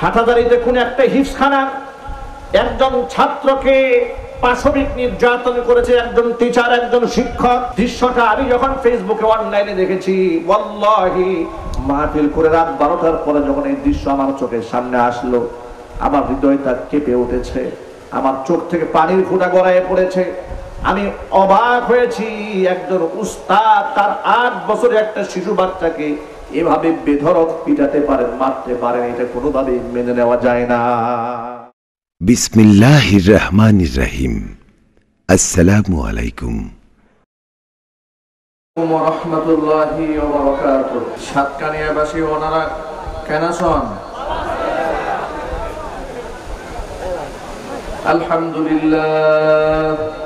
হাটাদারিতে কোন একটা হিফসখানা একজন ছাত্রকে পাশবিক নির্যাতন করেছে, একজন টিচার, একজন শিক্ষক। দৃশ্যটা আমি যখন ফেসবুকে অনলাইনে দেখেছি, ওয়াল্লাহি, মাহফিল করে রাত বারোটার পরে যখন এই দৃশ্য আমার চোখের সামনে আসলো, আমার হৃদয়টা কেঁপে উঠেছে, আমার চোখ থেকে পানির ফোঁটা গড়ায় পড়েছে। আমি অবাক হয়েছি, একজন উস্তাদ, তার আট বছরের একটা শিশু বাচ্চাকে এভাবে বেধরক পিটাতে পারেন মারতে পারেন এটা কোনোভাবে মেনে নেওয়া যায় না। বিসমিল্লাহির রহমানির রহিম। আসসালামু আলাইকুম। রহমতুল্লাহি সাতকানিয়াবাসী ওনারা কেন শোন আলহামদুলিল্লাহ।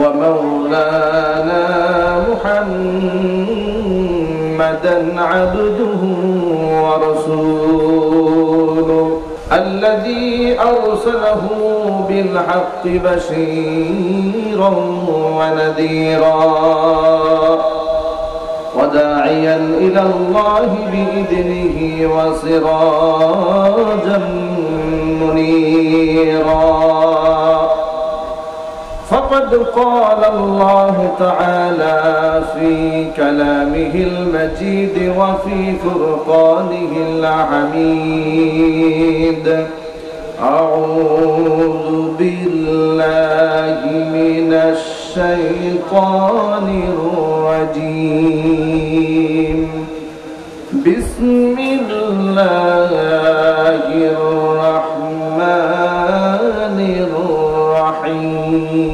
ومولانا محمدا عبده ورسوله الذي أرسله بالحق بشيرا ونذيرا وداعيا إلى الله بإذنه وسراجا فقد قال الله تعالى في كلامه المجيد وفي فرقانه الحميد أعوذ بالله من الشيطان الرجيم. بسم الله الرحمن الرحيم.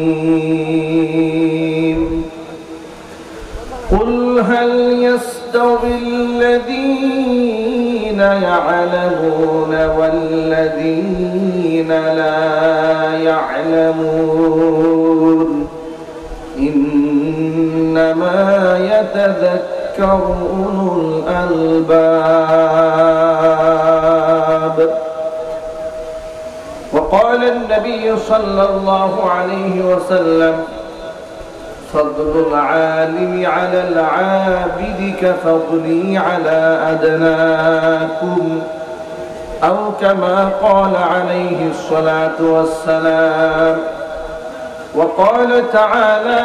والذين لا يعلمون. إنما يتذكر أولو الألباب. وقال النبي صلى الله عليه وسلم فضل العالم على العابد كفضلي على أدناكم. أو كما قال عليه الصلاة والسلام. وقال تعالى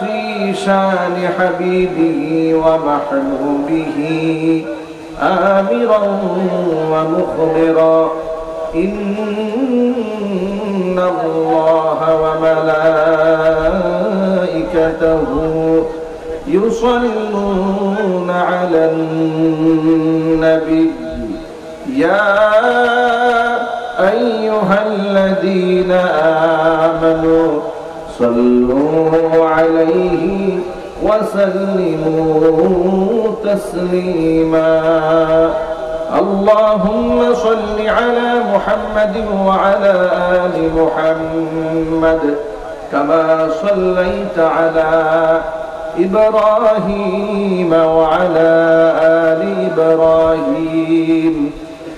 في شان حبيبه ومحبوبه آمرا ومخبرا إن الله وملائكته يصلون على النبي. يا أيها الذين آمنوا صلوا عليه وسلموا تسليما. اللهم صل على محمد وعلى آل محمد كما صليت على إبراهيم وعلى آل إبراهيم.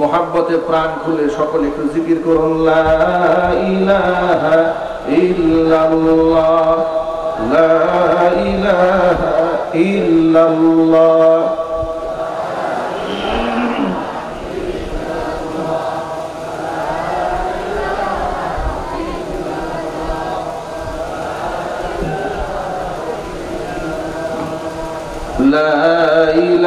মহাব্বতে প্রাণ খুলে সকলে একটু জিকির করুন লাই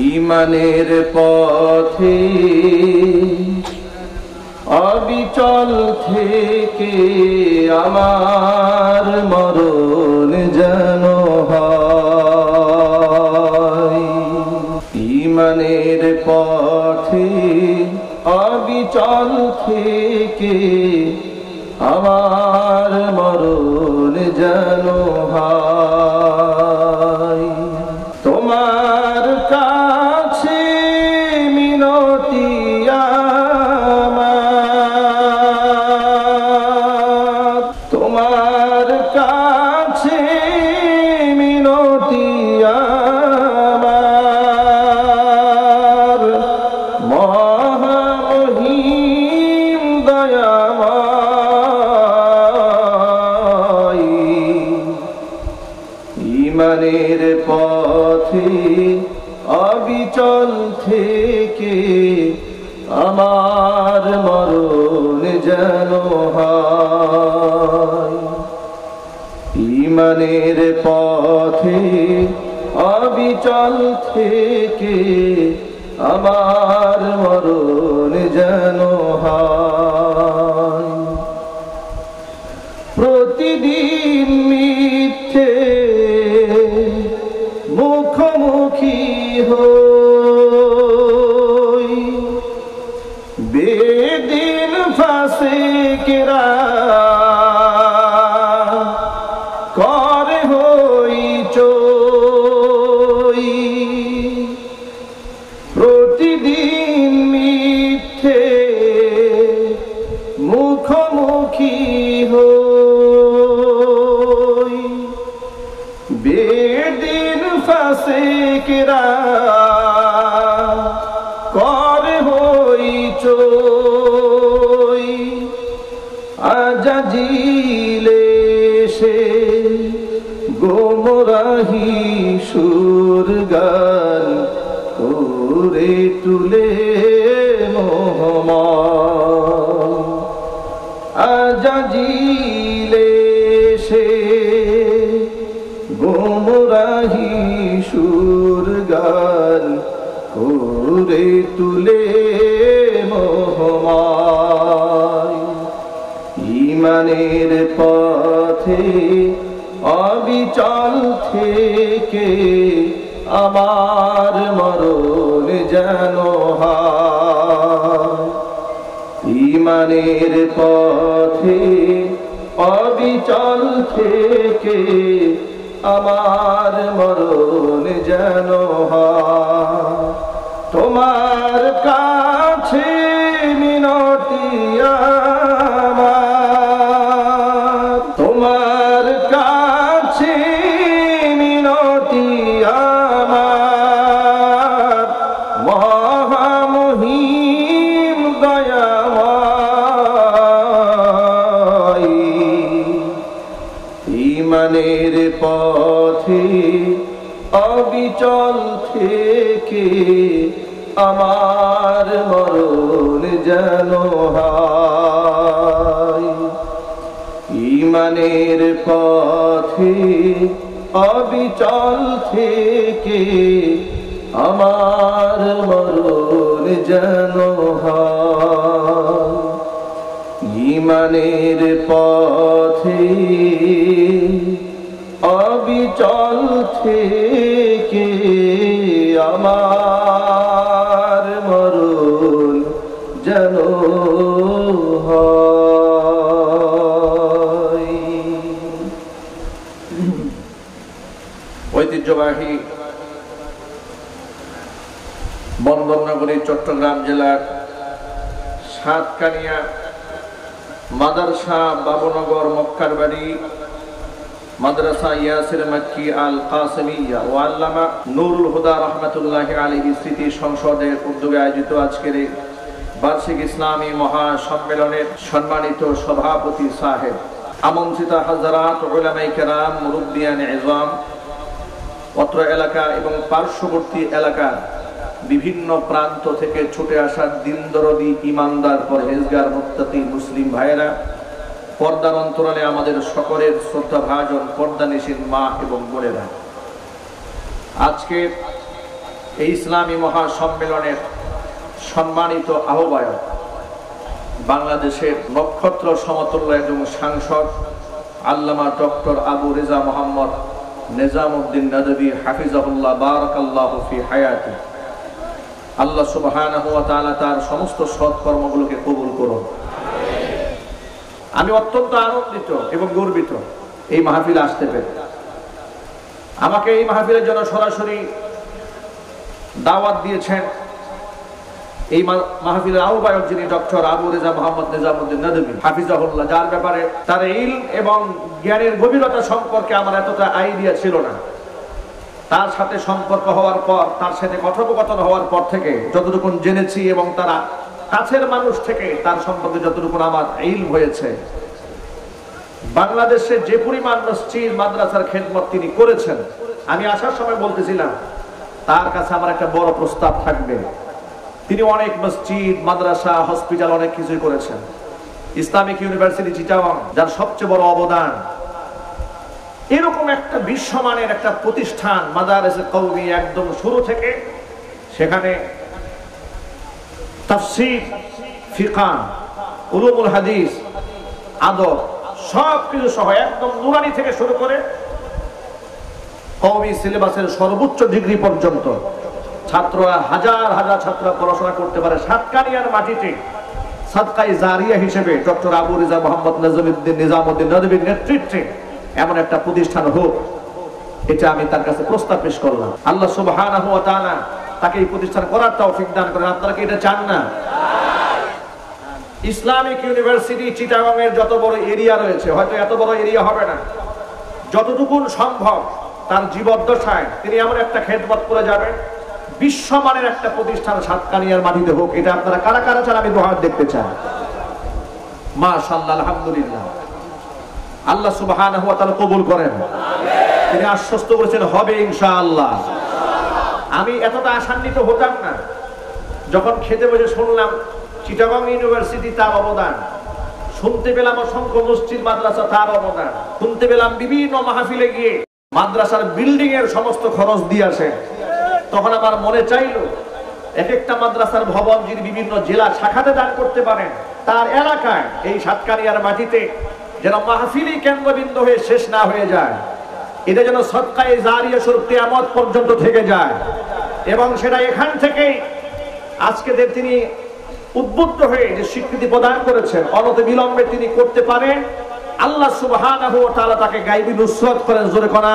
ইমানের পথে অবিচল থেকে আমার মরণ যেন ইমানের পথে অবিচল থেকে আমার মরণ যেন হয়। ইমানের পথে অবিচল থেকে আমার আজাজিলে সে গোমরাহি সুর গান করে তুলে মোহমায়। ইমানের পথে অবিচল থেকে আমার মরণ যেন হয়। ইমানের পথে অবিচল থেকে আমার মরণ যেন তোমার যেন ইমানের পথে অবিচল থেকে আমার মরণ যেন ইমানের পথে অবিচল থেকে আমার বন্দরনগরী চট্টগ্রাম জেলার সাতকানিয়া মাদারসা বাবনগর মক্কার বাড়ি মাদ্রাসা ইয়াসির মাক্কি আল কাসেমিয়া ও আল্লামা নুরুল হুদা রহমতুল্লাহ আলী স্মৃতি সংসদের উদ্যোগে আয়োজিত আজকের এই বার্ষিক ইসলামী মহাসম্মেলনের সম্মানিত সভাপতি সাহেব, আমন্ত্রিত হাজারাত ওলামাই কেরাম মুরুব্বিয়ান এজাম, অত্র এলাকা এবং পার্শ্ববর্তী এলাকার বিভিন্ন প্রান্ত থেকে ছুটে আসা দিনদরদি ইমানদার পরহেজগার মুক্তাতি মুসলিম ভাইয়েরা, পর্দার অন্তরালে আমাদের সকলের শ্রদ্ধা ভাজন পর্দা নিশীন মা এবং বোনেরা। আজকে এই ইসলামী মহাসম্মেলনের সম্মানিত আহ্বায়ক বাংলাদেশের নক্ষত্র সমতুল্য এবং সাংসদ, আল্লামা ডক্টর আবু রেজা মোহাম্মদ নিজামুদ্দিন নদবী হাফিজাহুল্লাহ বারাকাল্লাহ ফি হায়াতি। আল্লাহ তাআলা তার সমস্ত সৎকর্মগুলোকে কবুল করুন। আমি অত্যন্ত আনন্দিত এবং গর্বিত এই মাহফিলে আসতে পেরে। আমাকে এই মাহফিলের জন্য সরাসরি দাওয়াত দিয়েছেন এই মাহফিলের আহ্বায়ক যিনি ডক্টর আবু রেজা মোহাম্মদ নিজামুদ্দিন নদী, হাফিজাহুল্লাহ, যার ব্যাপারে তার ইল এবং জ্ঞানের গভীরতা সম্পর্কে আমার এতটা আইডিয়া ছিল না। তার সাথে সম্পর্ক হওয়ার পর, তার সাথে কথোপকথন হওয়ার পর থেকে যতটুকু জেনেছি এবং তারা কাছের মানুষ থেকে তার সম্পর্কে যতটুকু আমার ইল হয়েছে, বাংলাদেশে যে পরিমাণ মসজিদ, মাদ্রাসার খেদমত তিনি করেছেন, আমি আসার সময় বলতেছিলাম, তার কাছে আমার একটা বড় প্রস্তাব থাকবে। তিনি অনেক মসজিদ, মাদ্রাসা, হসপিটাল অনেক কিছুই করেছেন। ইসলামিক ইউনিভার্সিটি চিটাওয়াং যার সবচেয়ে বড় অবদান এরকম একটা বিশ্বমানের একটা প্রতিষ্ঠান মাদারেসে কৌমি একদম শুরু থেকে, সেখানে তাফসির ফিকান হাদিস, আদব সব কিছু সহ একদম নুরানি থেকে শুরু করে কৌমি সিলেবাসের সর্বোচ্চ ডিগ্রি পর্যন্ত ছাত্ররা হাজার হাজার ছাত্ররা পড়াশোনা করতে পারে সাতকানিয়ার মাটিতে। সাদকাই জারিয়া হিসেবে ডক্টর আবু রিজা মোহাম্মদ নজরুদ্দিন নিজামুদ্দিন নদীর নেতৃত্বে এমন একটা প্রতিষ্ঠান হোক, এটা আমি তার কাছে প্রস্তাব পেশ করলাম। আল্লাহ তাআলা তাকে এই প্রতিষ্ঠান করার তৌফিক দান করেন। আপনারা কি এটা চান না? ইসলামিক ইউনিভার্সিটি চিটাগং এর যত বড় এরিয়া রয়েছে, হয়তো এত বড় এরিয়া হবে না। যতটুকু সম্ভব তার জীবদ্দশায় তিনি এমন একটা খেদমত করে যাবেন, বিশ্বমানের একটা প্রতিষ্ঠান সাতকানিয়ার মাটিতে হোক, এটা আপনারা কারা কারা চান আমি দোহার দেখতে চাই। মাশাআল্লাহ, আলহামদুলিল্লাহ। আল্লাহ তাআলা কবুল করেন। তিনি আশ্বস্ত করেছেন, হবে ইনশাআল্লাহ। আমি এতটা আশান্বিত হতাম না। যখন খেতে বসে শুনলাম, চিটাগং ইউনিভার্সিটি তার অবদান। শুনতে পেলাম অসংখ্য মসজিদ, মাদ্রাসা তার অবদান। শুনতে পেলাম বিভিন্ন মাহফিলে গিয়ে মাদ্রাসার বিল্ডিং এর সমস্ত খরচ দিয়ে আসে। তখন আমার মনে চাইল, এক একটা মাদ্রাসার ভবন যিনি বিভিন্ন জেলা শাখাতে দান করতে পারেন, তার এলাকায়, এই সাতকানিয়ার মাটিতে যেন মাহফিলি কেন্দ্রবিন্দু হয়ে শেষ না হয়ে যায়। এটা যেন সৎকায় জারিয়া স্বরূপ কিয়ামত পর্যন্ত থেকে যায়। এবং সেটা এখান থেকেই আজকে তিনি উদ্বুদ্ধ হয়ে যে স্বীকৃতি প্রদান করেছেন, অনত বিলম্বে তিনি করতে পারেন। আল্লাহ তাআলা তাকে গায়বী নুসরত করেন, জোরে কোন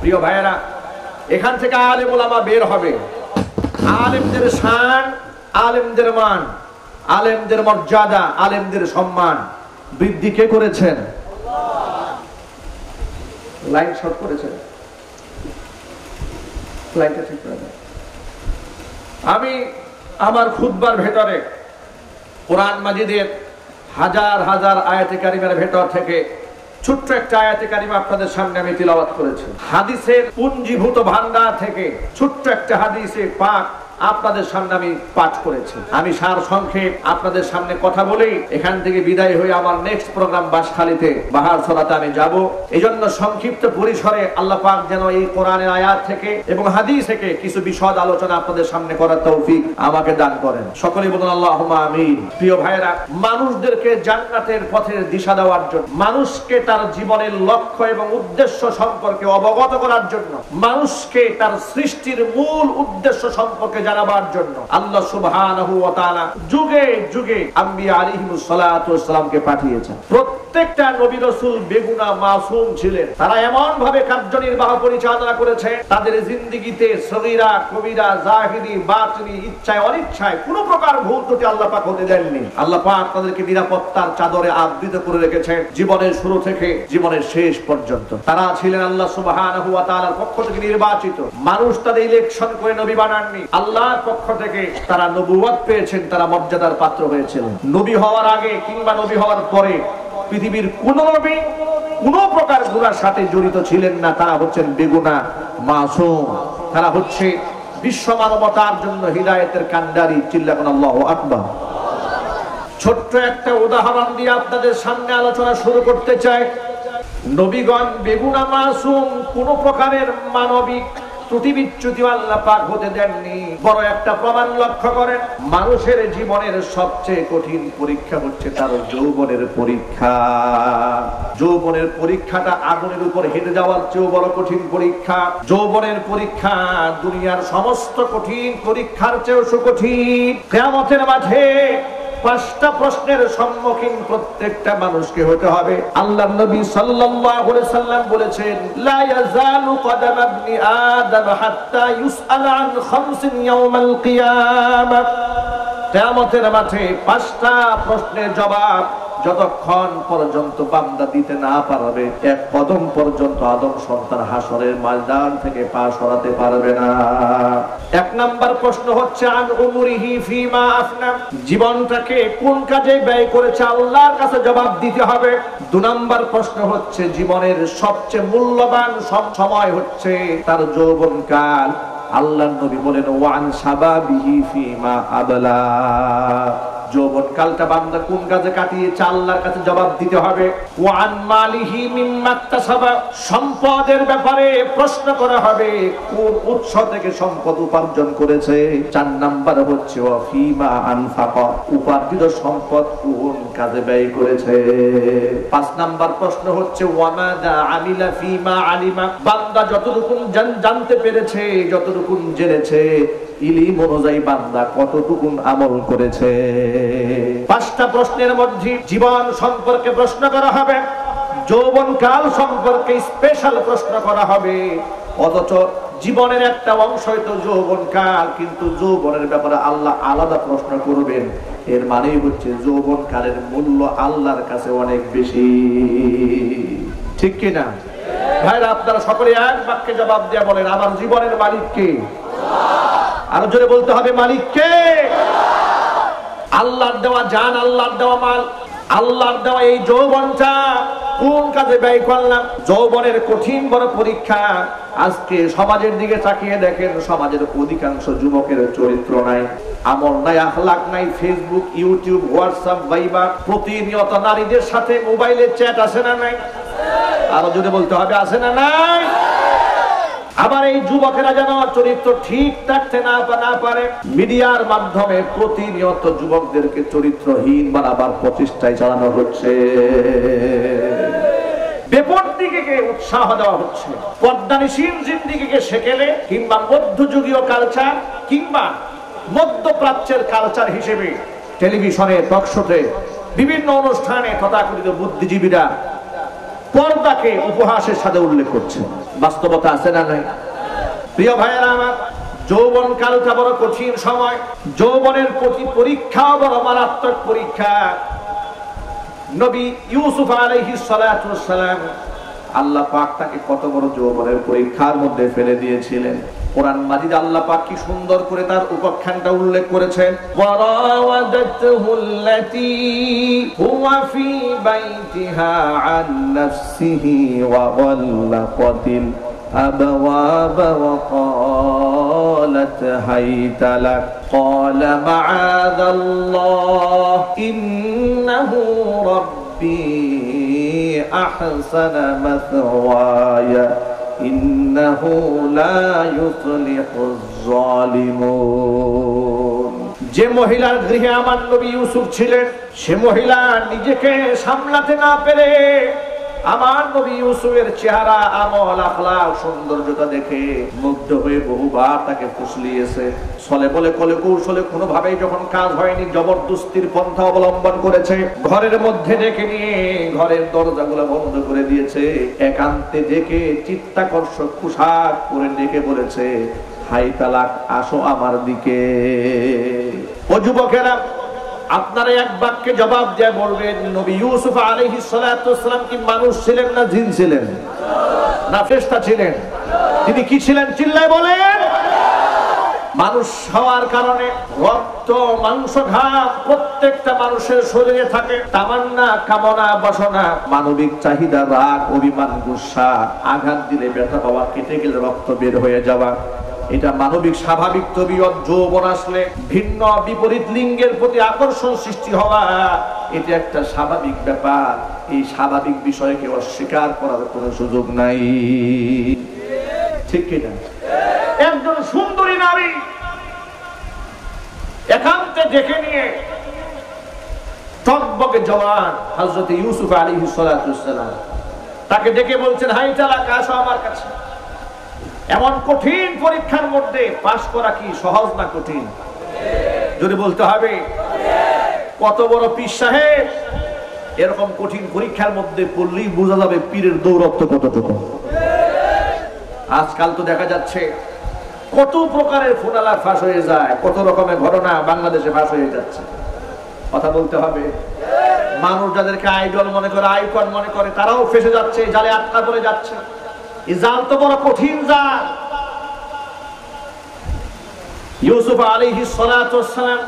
প্রিয় ভাইয়েরা, এখান থেকে আলেম ওলামা বের হবে। আলেমদের শান, আলেমদের মান। আলেমদের মর্যাদা, আলেমদের সম্মান বৃদ্ধি কে করেছেন? লাইন শর্ট করেছেন। আমি আমার খুদ্বার ভেতরে কোরআন মাজিদের হাজার হাজার আয়াতে কারিমের ভেতর থেকে ছোট্ট একটা আয়াতে কারিমা আপনাদের সামনে আমি তিলাওয়াত করেছি। হাদিসের পুঞ্জীভূত ভান্ডার থেকে ছোট্ট একটা হাদিসে পাক আপনাদের সামনে আমি পাঠ করেছি। আমি সার সংক্ষেপ আপনাদের সামনে কথা বলেই এখান থেকে বিদায় হয়ে আমার নেক্সট প্রোগ্রাম বাসখালীতে বাহার ছড়াতে আমি যাব। এই জন্য সংক্ষিপ্ত পরিসরে আল্লাহ পাক যেন এই কোরআনের আয়াত থেকে এবং হাদিস থেকে কিছু বিশদ আলোচনা আপনাদের সামনে করার তৌফিক আমাকে দান করেন। সকলেই বলুন আল্লাহ আমিন। প্রিয় ভাইয়েরা, মানুষদেরকে জান্নাতের পথের দিশা দেওয়ার জন্য, মানুষকে তার জীবনের লক্ষ্য এবং উদ্দেশ্য সম্পর্কে অবগত করার জন্য, মানুষকে তার সৃষ্টির মূল উদ্দেশ্য সম্পর্কে জানাবার জন্য। আল্লাহ সুবহানাহু যুগে যুগে আম্বিয়া ওয়াস সালামকে পাঠিয়েছেন। প্রত্যেকটা নবী রসুল বেগুনা মাসুম ছিলেন। তারা এমন ভাবে কার্যনির্বাহ পরিচালনা করেছে, তাদের জিন্দিগিতে সগিরা, কবিরা, জাহিরি, বাতিনি, ইচ্ছায়, অনিচ্ছায় কোন প্রকার ভুল ত্রুটি আল্লাহ পাক হতে দেননি। আল্লাহ পাক তাদেরকে নিরাপত্তার চাদরে আবৃত করে রেখেছেন জীবনের শুরু থেকে জীবনের শেষ পর্যন্ত। তারা ছিলেন আল্লাহ তাআলার পক্ষ থেকে নির্বাচিত। মানুষ তাদের ইলেকশন করে নবী বানাননি। আল্লাহর পক্ষ থেকে তারা নবুয়ত পেয়েছেন, তারা মর্যাদার পাত্র হয়েছিলেন নবী হওয়ার আগে কিংবা নবী হওয়ার পরে পৃথিবীর কোন নবী কোন প্রকার গুণার সাথে জড়িত ছিলেন না। তারা হচ্ছেন বেগুনা, মাসুম। তারা হচ্ছে বিশ্ব মানবতার জন্য হৃদায়তের কান্ডারি চিল্লাখন আল্লাহ আকবার। ছোট্ট একটা উদাহরণ দিয়ে আপনাদের সামনে আলোচনা শুরু করতে চাই। নবীগণ বেগুনা, মাসুম কোন প্রকারের মানবিক ত্রুটি বিচ্যুতি আল্লাহ পাক হতে দেননি, বড় একটা প্রমাণ লক্ষ্য করেন, মানুষের জীবনের সবচেয়ে কঠিন পরীক্ষা হচ্ছে তার যৌবনের পরীক্ষা। যৌবনের পরীক্ষাটা আগুনের উপর হেঁটে যাওয়ার চেয়েও বড় কঠিন পরীক্ষা। যৌবনের পরীক্ষা দুনিয়ার সমস্ত কঠিন পরীক্ষার চেয়েও সুকঠিন। কেয়ামতের মাঠে পাঁচটা প্রশ্নের সম্মুখীন প্রত্যেকটা মানুষকে হতে হবে। আল্লাহ নবী সাল্লাল্লাহু আলাইহি সাল্লাম বলেছেন, লা ইয়াজালু কদাম ইবনি আদম হাত্তা ইউসআল আন খামসিন ইয়াউমাল কিয়ামাহ কিয়ামতের মাঠে পাঁচটা প্রশ্নের জবাব যতক্ষণ পর্যন্ত বান্দা দিতে না পারবে, এক কদম পর্যন্ত আদম সন্তান হাসরের ময়দান থেকে পা সরাতে পারবে না। এক নাম্বার প্রশ্ন হচ্ছে, আন উমরিহি ফিমা আফনা? জীবনটাকে কোন কাজে ব্যয় করেছে? আল্লাহর কাছে জবাব দিতে হবে। দু নাম্বার প্রশ্ন হচ্ছে, জীবনের সবচেয়ে মূল্যবান সব সময় হচ্ছে তার যৌবনকাল আল্লাহ নবী বলেন, ওয়ান সাবাবিহি ফিমা আবলা। বান্দা কোন আল্লাহর কাছে জবাব দিতে হবে? ওয়ান মালিহি সম্পদের ব্যাপারে প্রশ্ন করা হবে, কোন উৎস থেকে সম্পদ উপার্জন করেছে? চার নাম্বার হচ্ছে উপার্জিত সম্পদ কোন কাজে ব্যয় করেছে? পাঁচ নাম্বার প্রশ্ন হচ্ছে ওয়ামাদা আমিলা ফিমা আলিমা। বান্দা যতটুকু জানতে পেরেছে যতটুকু জেনেছে ইলিম অনুযায়ী বান্দা কতটুকু আমল করেছে? পাঁচটা প্রশ্নের মধ্যে জীবন সম্পর্কে প্রশ্ন করা হবে, যৌবন কাল সম্পর্কে স্পেশাল প্রশ্ন করা হবে। অথচ জীবনের একটা অংশ হয়তো যৌবন কাল, কিন্তু যৌবনের ব্যাপারে আল্লাহ আলাদা প্রশ্ন করবেন। এর মানেই হচ্ছে যৌবন কালের মূল্য আল্লাহর কাছে অনেক বেশি। ঠিক কিনা? ভাইরা, আপনারা সকলে এক বাক্যে জবাব দেয়া বলেন, আমার জীবনের মালিক কে? আরও জোরে বলতে হবে, মালিক কে? আল্লাহর দেওয়া জান, আল্লাহর দেওয়া মাল। আল্লাহর দেওয়া এই যৌবনটা কোন কাজে ব্যয় করলাম? যৌবনের কঠিন বড় পরীক্ষা। আজকে সমাজের দিকে তাকিয়ে দেখেন, সমাজের অধিকাংশ যুবকের চরিত্র নাই, আমল নাই, আখলাক নাই ফেসবুক ইউটিউব হোয়াটসঅ্যাপ ভাইবার প্রতিনিয়ত নারীদের সাথে মোবাইলে চ্যাট আসে না নাই? আরও যদি বলতে হবে, আসে না নাই? আবার এই যুবকেরা যেন চরিত্র ঠিক থাকতে না না পারে। মিডিয়ার মাধ্যমে প্রতিনিয়ত যুবকদেরকে চরিত্রহীন বানাবার প্রচেষ্টায় চালানো হচ্ছে। সেকেলে কিংবা মধ্যযুগীয় কালচার কিংবা কালচার হিসেবে টেলিভিশনে বিভিন্ন অনুষ্ঠানে তথাকথিত বুদ্ধিজীবীরা পর্দাকে উপহাসের সাথে উল্লেখ করছে। বাস্তবতা আছে না নাই? প্রিয় ভাইয়েরা আমার, যৌবন কালটা বড় কঠিন সময়। যৌবনের প্রতি পরীক্ষা বড় মারাত্মক পরীক্ষা। নবী ইউসুফ আলাইহিস সালাতু সালাম আল্লাহ পাক তাকে কত বড় যৌবনের পরীক্ষার মধ্যে ফেলে দিয়েছিলেন। কোরআন মাজিদ আল্লাহ পাক কি সুন্দর করে তার উপাখ্যানটা উল্লেখ করেছেন ওয়ারাওয়াদাতহু আল্লাতী হুয়া ফি বাইতিহা আন নাফসিহি ওয়া গাল্লাকাতিল أبواب وقالت هيت لك قال معاذ الله إنه ربي أحسن مثواي ইন্নাহু লা ইউফলিহুজ জালিমুন যে মহিলার গৃহে আমার নবী ইউসুফ ছিলেন, সে মহিলা নিজেকে সামলাতে না পেরে আমার নবী ইউসুফের চেহারা, আমল আখলাক সৌন্দর্যতা দেখে মুগ্ধ হয়ে বহুবার তাকে ফুসলিয়েছে। ছলে বলে, কলে কৌশলে কোনোভাবেই যখন কাজ হয়নি, জবরদস্তির পন্থা অবলম্বন করেছে। ঘরের মধ্যে ডেকে নিয়ে ঘরের দরজাগুলো বন্ধ করে দিয়েছে। একান্তে ডেকে চিত্তাকর্ষক পোশাক পরে ডেকে বলেছে, হাই তালাক, আসো আমার দিকে। ও যুবকেরা আপনারা এক বাক্যে জবাব দিয়ে বলবেন, নবী ইউসুফ আলাইহিস সালাম কি মানুষ ছিলেন না জিন ছিলেন? না ফেরেশতা ছিলেন? তিনি কি ছিলেন চিল্লায় বলেন। মানুষ হওয়ার কারণে রক্ত, মাংস, ঘাম প্রত্যেকটা মানুষের শরীরে থাকে। তামান্না, কামনা, বাসনা, মানবিক চাহিদা, রাগ, অভিমান, গুসা, আঘাত দিলে ব্যথা পাওয়া, কেটে গেলে রক্ত বের হয়ে যাওয়া। এটা মানবিক স্বাভাবিক তবিয়ত, যৌবন আসলে ভিন্ন বিপরীত লিঙ্গের প্রতি আকর্ষণ সৃষ্টি হওয়া, এটা একটা স্বাভাবিক ব্যাপার। এই স্বাভাবিক বিষয়কে অস্বীকার করার কোনো সুযোগ নাই। ঠিক কিনা? একজন সুন্দরী নারী একান্তে দেখে নিয়ে টকবকে জওয়ান হজরত ইউসুফ আলী সালাম। তাকে ডেকে বলছেন, হাই চালাক, আসো আমার কাছে। এমন কঠিন পরীক্ষার মধ্যে পাশ করা কি সহজ না কঠিন? যদি বলতে হবে, কত বড় পীর সাহেব, এরকম কঠিন পরীক্ষার মধ্যে পড়লেই বোঝা যাবে পীরের দৌরত্ব কতটুকু। আজকাল তো দেখা যাচ্ছে কত প্রকারের ফোনালা ফাঁস হয়ে যায়, কত রকমের ঘটনা বাংলাদেশে ফাঁস হয়ে যাচ্ছে। কথা বলতে হবে, মানুষ যাদেরকে আইডল মনে করে, আইকন মনে করে, তারাও ফেসে যাচ্ছে, জালে আটকা পড়ে যাচ্ছে। জাল তো বড় কঠিন জাল। ইউসুফ আলী সালাম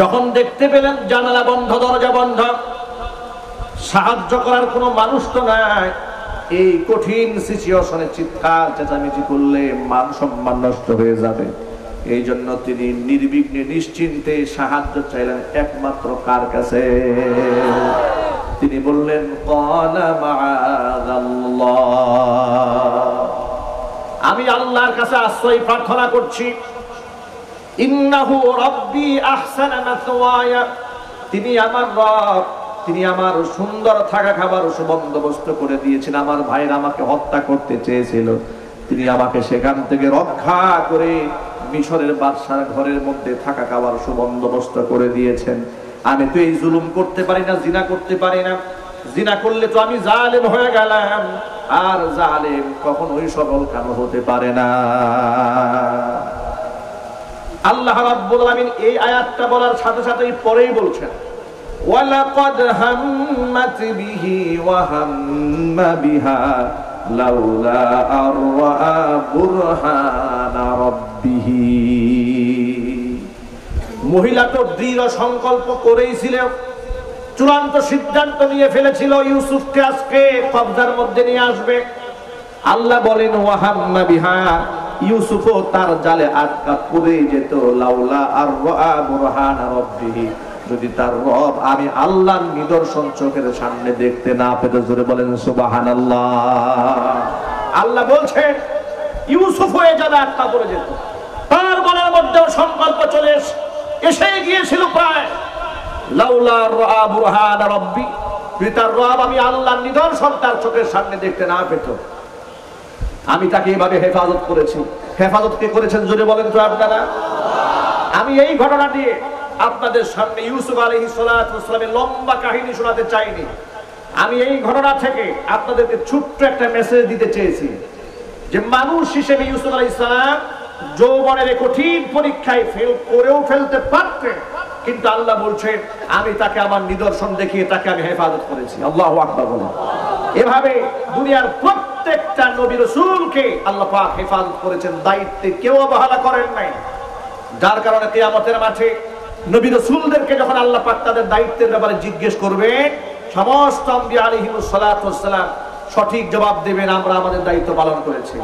যখন দেখতে পেলেন জানালা বন্ধ, দরজা বন্ধ, সাহায্য করার কোনো মানুষ তো নাই। এই কঠিন সিচুয়েশনে চিৎকার, চেঁচামেচি করলে মান সম্মান নষ্ট হয়ে যাবে। এই জন্য তিনি নির্বিঘ্নে নিশ্চিন্তে সাহায্য চাইলেন একমাত্র কার কাছে? তিনি বললেন আমি আল্লাহর কাছে আশ্রয় প্রার্থনা করছি। তিনি আমার রব, তিনি আমার সুন্দর থাকা খাবার সুবন্দোবস্ত করে দিয়েছেন। আমার ভাইয়ের আমাকে হত্যা করতে চেয়েছিল। তিনি আমাকে সেখান থেকে রক্ষা করে মিশরের বাদশার ঘরের মধ্যে থাকা খাবার সুবন্দোবস্ত করে দিয়েছেন। আমি তো এই জুলুম করতে পারি না, জিনা করতে পারি না। জিনা করলে তো আমি জালেম হয়ে গেলাম। আর জালেম কখনোই সফল কাম হতে পারে না। আল্লাহ রাব্বুল আলামিন এই আয়াতটা বলার সাথে সাথেই পরেই বলছেন, ওয়ালাকাদ হাম্মাত বিহি ওয়া হাম্মা বিহা। লাউলা আর বুরহানা রাব্বিহি মহিলা তো দৃঢ় সংকল্প করেই চূড়ান্ত সিদ্ধান্ত নিয়ে ফেলেছিল ইউসুফকে আজকে কবজার মধ্যে নিয়ে আসবে। আল্লাহ বলেন ওয়াহাম্মা বিহা। ইউসুফও তার জালে আটকা পড়ে যেত। লাউলা আর রাব্বিহি। যদি তার রব আমি আল্লাহর নিদর্শন চোখের সামনে দেখতে না পেতে জোরে বলেন, সুবহানাল্লাহ। আল্লাহ আল্লাহ বলছেন ইউসুফ হয়ে যাবে আটকা পড়ে যেত। তার মনের মধ্যেও সংকল্প চলে এসে গিয়েছিল প্রায় রব আমি আল্লাহর নিদর্শন তার চোখের সামনে দেখতে না পেত। আমি তাকে এভাবে হেফাজত করেছি। হেফাজত কে করেছেন জোরে বলেন তো আপনারা? আমি এই ঘটনা দিয়ে আপনাদের সামনে ইউসুফ আলী সালামের লম্বা কাহিনী শোনাতে চাইনি। আমি এই ঘটনা থেকে আপনাদেরকে ছোট্ট একটা মেসেজ দিতে চেয়েছি যে মানুষ হিসেবে ইউসুফ আলী ইসলাম যৌবনের কঠিন পরীক্ষায় ফেল করেও ফেলতে পারতেন। কিন্তু আল্লাহ বলছেন, আমি তাকে আমার নিদর্শন দেখিয়ে তাকে আমি হেফাজত করেছি। আল্লাহ বলেন। এভাবে দুনিয়ার প্রত্যেকটা নবী রসুলকে আল্লাহ হেফাজত করেছেন। দায়িত্বে কেউ অবহেলা করেন নাই। যার কারণে কেয়ামতের মাঠে নবী রসুলদেরকে যখন আল্লাহ পাক তাদের দায়িত্বের ব্যাপারে জিজ্ঞেস করবে সমস্ত আম্বিয়া আলিহিমুসালাম সঠিক জবাব দেবেন, আমরা আমাদের দায়িত্ব পালন করেছি।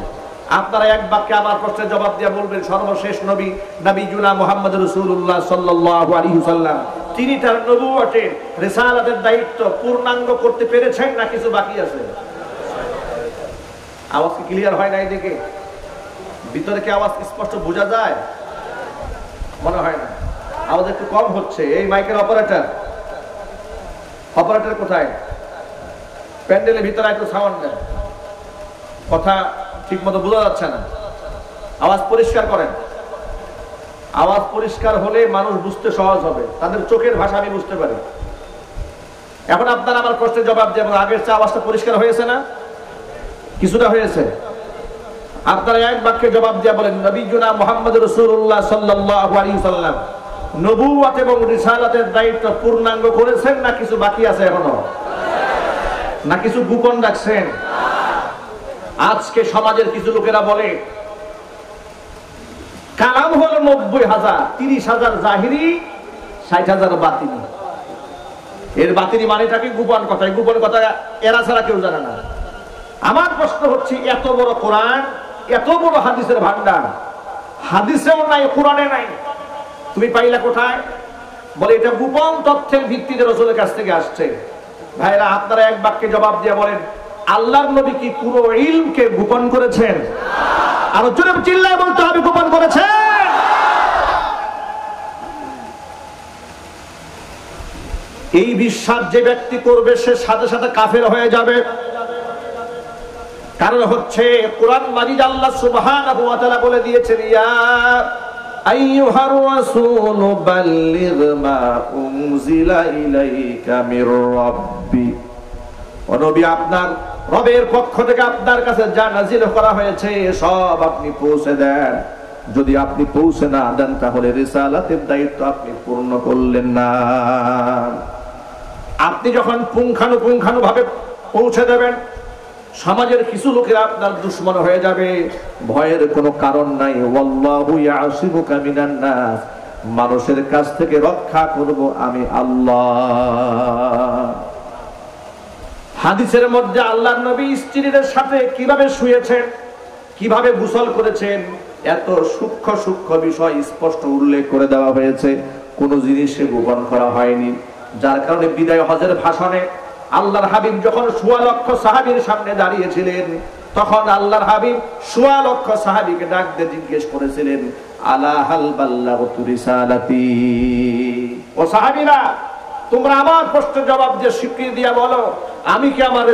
আপনারা এক বাক্যে আমার প্রশ্নের জবাব দিয়ে বলবেন, সর্বশেষ নবী নবী জুনা মোহাম্মদ রসুল্লাহ সাল্লাহ আলী সাল্লাম তিনি তার নবুয়তের রেসালাতের দায়িত্ব পূর্ণাঙ্গ করতে পেরেছেন না কিছু বাকি আছে? আওয়াজ কি ক্লিয়ার হয় না এদিকে ভিতরে কি আওয়াজ স্পষ্ট বোঝা যায়? মনে হয় না। আওয়াজ একটু কম হচ্ছে। এই মাইকের অপারেটর। অপারেটর কোথায়? প্যান্ডেলের ভিতরে একটু সাউন্ড দেন। কথা ঠিক মতো বোঝা যাচ্ছে না। আওয়াজ পরিষ্কার করেন। আওয়াজ পরিষ্কার হলে মানুষ বুঝতে সহজ হবে। তাদের চোখের ভাষা আমি বুঝতে পারি। এখন আপনারা আমার প্রশ্নের জবাব দেবেন আগের চেয়ে আওয়াজটা পরিষ্কার হয়েছে না? কিছুটা হয়েছে। আপনারা এক বাক্যে জবাব দিয়ে বলেন, নবীজুনা মোহাম্মদ রসুল্লাহ সাল্লাল্লাহু আলাইহি সাল্লাম নবুয়াত এবং রিসালাতের দায়িত্ব পূর্ণাঙ্গ করেছেন না কিছু বাকি আছে এখনও? না কিছু গোপন রাখছেন? আজকে সমাজের কিছু লোকেরা বলে, কালাম হলো নব্বই হাজার, তিরিশ হাজার জাহিরি, ষাট হাজার বাতিনি। এর বাতিনি মানেটা কি গোপন কথা? গোপন কথা এরা ছাড়া কেউ জানে না। আমার প্রশ্ন হচ্ছে, এত বড় কোরআন, এত বড় হাদিসের ভান্ডার হাদিসেও নাই, কোরআনে নাই। তুমি পাইলা কোথায়? বলে, এটা গোপন তথ্যের ভিত্তিতে রসুলের কাছ থেকে আসছে। ভাইরা, আপনারা এক বাক্যে জবাব দিয়ে বলেন, আল্লাহর নবী কি পুরো ইলমকে গোপন করেছেন? আরও জোরে চিল্লায় বলতে হবে, গোপন করেছেন। এই বিশ্বাস যে ব্যক্তি করবে, সে সাথে সাথে কাফের হয়ে যাবে। কারণ হচ্ছে, কোরআন মাজিদ আল্লাহ সুবহানাহু ওয়া তাআলা বলে দিয়েছেন, ইয়া আইয়ুহার রাসূল বাল্লিগ মা উনজিলা ইলাইকা মির রাব্বি ও নবী, আপনার রবের পক্ষ থেকে আপনার কাছে যা নাজিল করা হয়েছে, সব আপনি পৌঁছে দেন। যদি আপনি পৌঁছে না দেন, তাহলে রিসালাতের দায়িত্ব আপনি পূর্ণ করলেন না। আপনি যখন পুঙ্খানুপুঙ্খানু ভাবে পৌঁছে দেবেন সমাজের কিছু লোকেরা আপনার দুশ্মন হয়ে যাবে। ভয়ের কোনো কারণ নাই। নাস। মানুষের কাছ থেকে রক্ষা করব আমি আল্লাহ। হাদিসের মধ্যে আল্লাহর নবী স্ত্রীদের সাথে কীভাবে শুয়েছেন, কীভাবে গোসল করেছেন, এত সূক্ষ্ম সূক্ষ্ম বিষয় স্পষ্ট উল্লেখ করে দেওয়া হয়েছে। কোন জিনিসে গোপন করা হয়নি। যার কারণে বিদায় হজের ভাষণে আল্লাহর হাবিব যখন সোয়া লক্ষ সাহাবীর সামনে দাঁড়িয়েছিলেন, তখন আল্লাহর হাবিব সোয়া লক্ষ সাহাবীকে ডাক দিয়ে জিজ্ঞেস করেছিলেন ও তোমরা আমার প্রশ্নের জবাব দিয়ে স্বীকৃতি দিয়া বলো, আমি কি আমার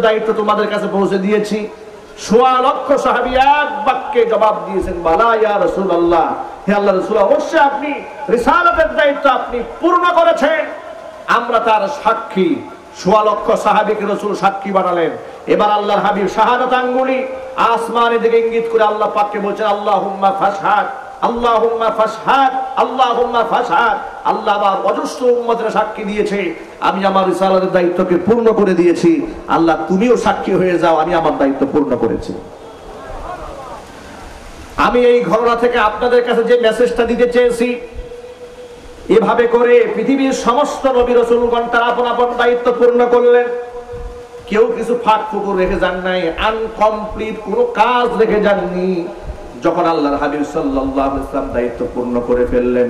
দায়িত্ব তোমাদের কাছে পৌঁছে দিয়েছি? জবাব দিয়েছেন হে আল্লাহ রাসূল, অবশ্যই আপনি দায়িত্ব আপনি পূর্ণ করেছেন। আমরা তার সাক্ষী। সোয়া লক্ষ সাহাবিকে রসুল সাক্ষী বানালেন। এবার আল্লাহর হাবিব শাহাদাত আঙ্গুলি আসমানের দিকে ইঙ্গিত করে আল্লাহ পাককে বলছেন আল্লাহ হুম্মা ফাসহাদ আল্লাহুম্মা ফাসহাদ আল্লাহুম্মা ফাসহাদ আল্লাহ আমার অজস্র উম্মতের সাক্ষী দিয়েছে, আমি আমার রিসালাতের দায়িত্বকে পূর্ণ করে দিয়েছি। আল্লাহ তুমিও সাক্ষী হয়ে যাও, আমি আমার দায়িত্ব পূর্ণ করেছি। আমি এই ঘটনা থেকে আপনাদের কাছে যে মেসেজটা দিতে চেয়েছি এভাবে করে পৃথিবীর সমস্ত নবী রসুলগণ তার আপন আপন দায়িত্ব পূর্ণ করলেন। কেউ কিছু ফাঁক ফুকুর রেখে যান নাই আনকমপ্লিট কোনো কাজ রেখে যাননি। যখন আল্লাহর হাবিব সাল্লাল্লাহু ইসলাম দায়িত্ব পূর্ণ করে ফেললেন,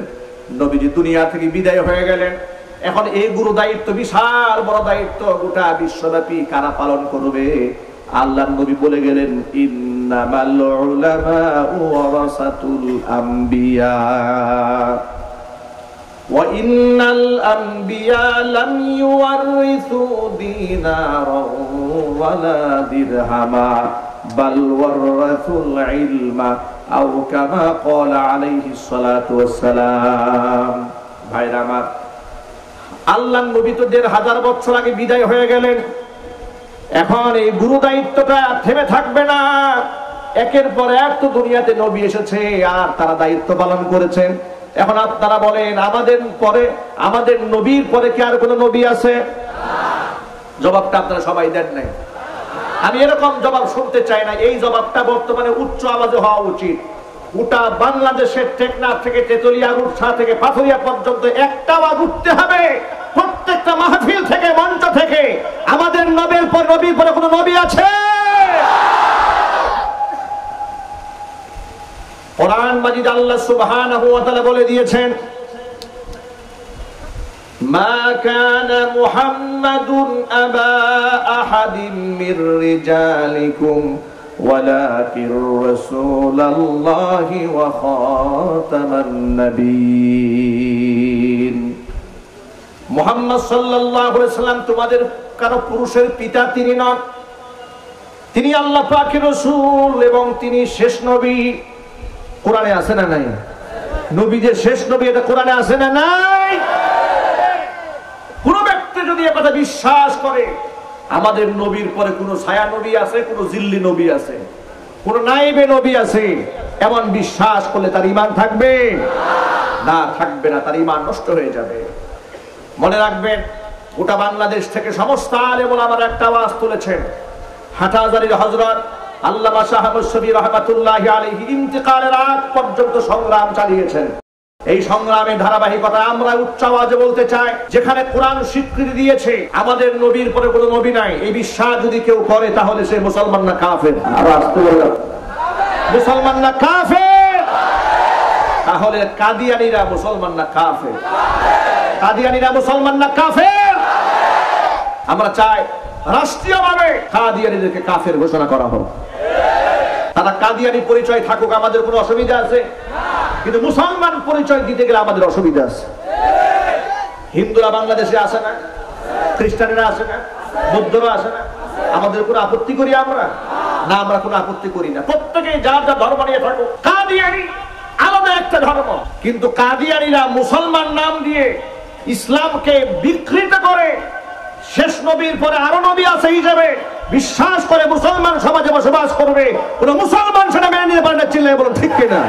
নবীজি দুনিয়া থেকে বিদায় হয়ে গেলেন। এখন এই গুরু দায়িত্ব, বিশাল বড় দায়িত্ব, গোটা বিশ্বব্যাপী কারা পালন করবে? আল্লাহ নবী বলে গেলেন, ইন্নামাল উলামাউ ওয়ারাসাতুল আম্বিয়া। وإن الأنبياء لم يورثوا دينارا ولا درهما بل ورثوا العلم أو كما قال عليه الصلاة والسلام ভাইরা আমার আল্লাহ নবী তো দেড় হাজার বছর আগে বিদায় হয়ে গেলেন এখন এই গুরু দায়িত্বটা থেমে থাকবে না একের পর এক তো দুনিয়াতে নবী এসেছে আর তারা দায়িত্ব পালন করেছেন এখন আপনারা বলেন, আমাদের পরে, আমাদের নবীর পরে কি আর কোনো নবী আছে? জবাবটা আপনারা সবাই দেন নাই। আমি এরকম জবাব শুনতে চাই না। এই জবাবটা বর্তমানে উচ্চ আওয়াজে হওয়া উচিত। গোটা বাংলাদেশের টেকনাফ থেকে তেতুলিয়া, রূপসা থেকে পাথরিয়া পর্যন্ত একটা আওয়াজ উঠতে হবে। প্রত্যেকটা মাহফিল থেকে, মঞ্চ থেকে। আমাদের নবীর পর নবীর পরে কোনো নবী আছে? কোরআন মাজিদ আল্লাহ সুবহানাহু ওয়া তাআলা বলে দিয়েছেন মা কানা মুহাম্মাদুন আবা আহাদিম মির রিজালিকুম ولكن رسول الله وخاتم النبيين মুহাম্মদ সাল্লাল্লাহু আলাইহি সাল্লাম তোমাদের কারো পুরুষের পিতা তিনি নন তিনি আল্লাহ পাকের রসুল এবং তিনি শেষ নবী কোরআনে আছে না নাই? নবী যে শেষ নবী, এটা কোরআনে আছে না নাই? কোন ব্যক্তি যদি কথা বিশ্বাস করে, আমাদের নবীর পরে কোন ছায়া নবী আছে, কোন জিল্লি নবী আছে, কোন নাইবে নবী আছে, এমন বিশ্বাস করলে তার ইমান থাকবে? না থাকবে না, তার ইমান নষ্ট হয়ে যাবে। মনে রাখবেন, গোটা বাংলাদেশ থেকে সমস্ত আলেমুল আমার একটা আওয়াজ তুলেছেন। হাটাজারির হজরত আল্লামা শাহাবুল রহমাতুল্লাহ আলহি ইন্তেকালের আগ পর্যন্ত সংগ্রাম চালিয়েছেন। এই সংগ্রামের ধারাবাহিকতা আমরা উচ্চ আওয়াজে বলতে চাই যেখানে কোরআন স্বীকৃতি দিয়েছে আমাদের নবীর পরে কোনো নবী নাই। এই বিশ্বাস যদি কেউ করে তাহলে সে মুসলমান না কাফের। মুসলমান না কাফের? তাহলে কাদিয়ানিরা মুসলমান না কাফের? কাদিয়ানিরা মুসলমান না কাফের? আমরা চাই রাষ্ট্রীয়ভাবে কাদিয়ানিদেরকে কাফের ঘোষণা করা হোক। তারা কাদিয়ানি পরিচয় থাকুক, আমাদের কোনো অসুবিধা আছে? কিন্তু মুসলমান পরিচয় দিতে গেলে আমাদের অসুবিধা আছে। হিন্দুরা বাংলাদেশে আসে না, খ্রিস্টানেরা আসে না, বৌদ্ধরা আসে না। আমাদের কোনো আপত্তি করি আমরা? না, আমরা কোনো আপত্তি করি না। প্রত্যেকে যার যা ধর্ম নিয়ে থাকুক। কাদিয়ানি আলাদা একটা ধর্ম। কিন্তু কাদিয়ানিরা মুসলমান নাম দিয়ে ইসলামকে বিকৃত করে শেষ নবীর পরে আরও নবী আছে হিসেবে বিশ্বাস করে মুসলমান সমাজে বসবাস করবে। কোন মুসলমান সেটা মেনে নিতে পারে না চিল্লে বলুন, ঠিক কিনা?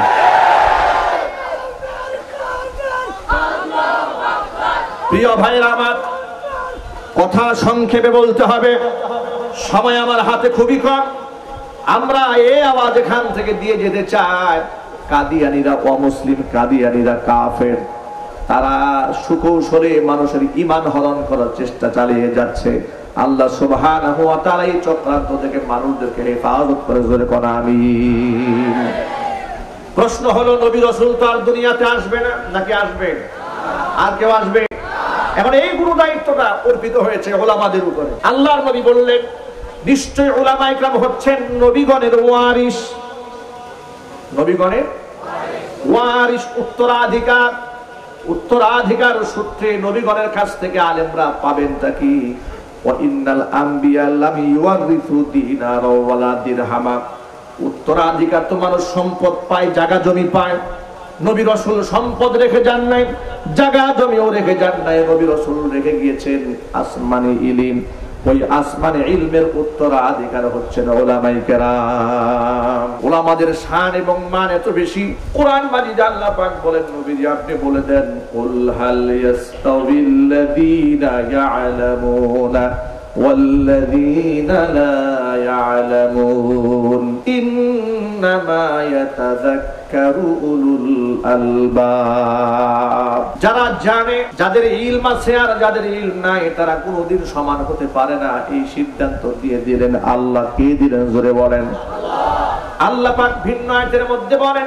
প্রিয় ভাইরা আমার, কথা সংক্ষেপে বলতে হবে। সময় আমার হাতে খুবই কম। আমরা এ আওয়াজ এখান থেকে দিয়ে যেতে চাই। কাদিয়ানিরা অমুসলিম, কাদিয়ানিরা কাফের। তারা সুকৌশলে মানুষের ইমান হরণ করার চেষ্টা চালিয়ে যাচ্ছে। আল্লাহ তাআলা এই চক্রান্ত থেকে মানুষদেরকে হেফাজত করে জোরে কোন আমি প্রশ্ন হলো, নবী রাসূল তো আর দুনিয়াতে আসবে না, নাকি আসবে? আর কেউ আসবে? এখন এই গুরু দায়িত্বটা অর্পিত হয়েছে ওলামাদের উপরে। আল্লাহর নবী বললেন, নিশ্চয় ওলামা ইকরাম হচ্ছেন নবীগণের ওয়ারিস নবীগণের? ওয়ারিস উত্তরাধিকার। উত্তরাধিকার সূত্রে নবীগণের কাছ থেকে আলেমরা পাবেন তা কি? উত্তরাধিকার তো মানুষ সম্পদ পায়, জাগা জমি পায়। সম্পদ রেখে যান নাই, জাগা জমিও রেখে যান নাই। রেখে গিয়েছেন আসমানি ইলিম। ওই আসমানে ইলমের উত্তরাধিকার হচ্ছেন ওলামাই কেরাম। ওলামাদের শান এবং মান এত বেশি, কোরআন মাজি জানলা পাক বলেন, নবীজি আপনি বলে দেন উল হাল ইয়াস্তাবিল্লাযীনা ইয়ালামুনা? والذين لا يعلمون إنما يتذكر أولو الألباب যারা জানে যাদের ইলম আছে আর যাদের ইলম নাই তারা কোনোদিন সমান হতে পারে না এই সিদ্ধান্ত দিয়ে দিলেন আল্লাহ কে দিলেন জোরে বলেন আল্লাহ পাক ভিন্ন আয়াতের মধ্যে বলেন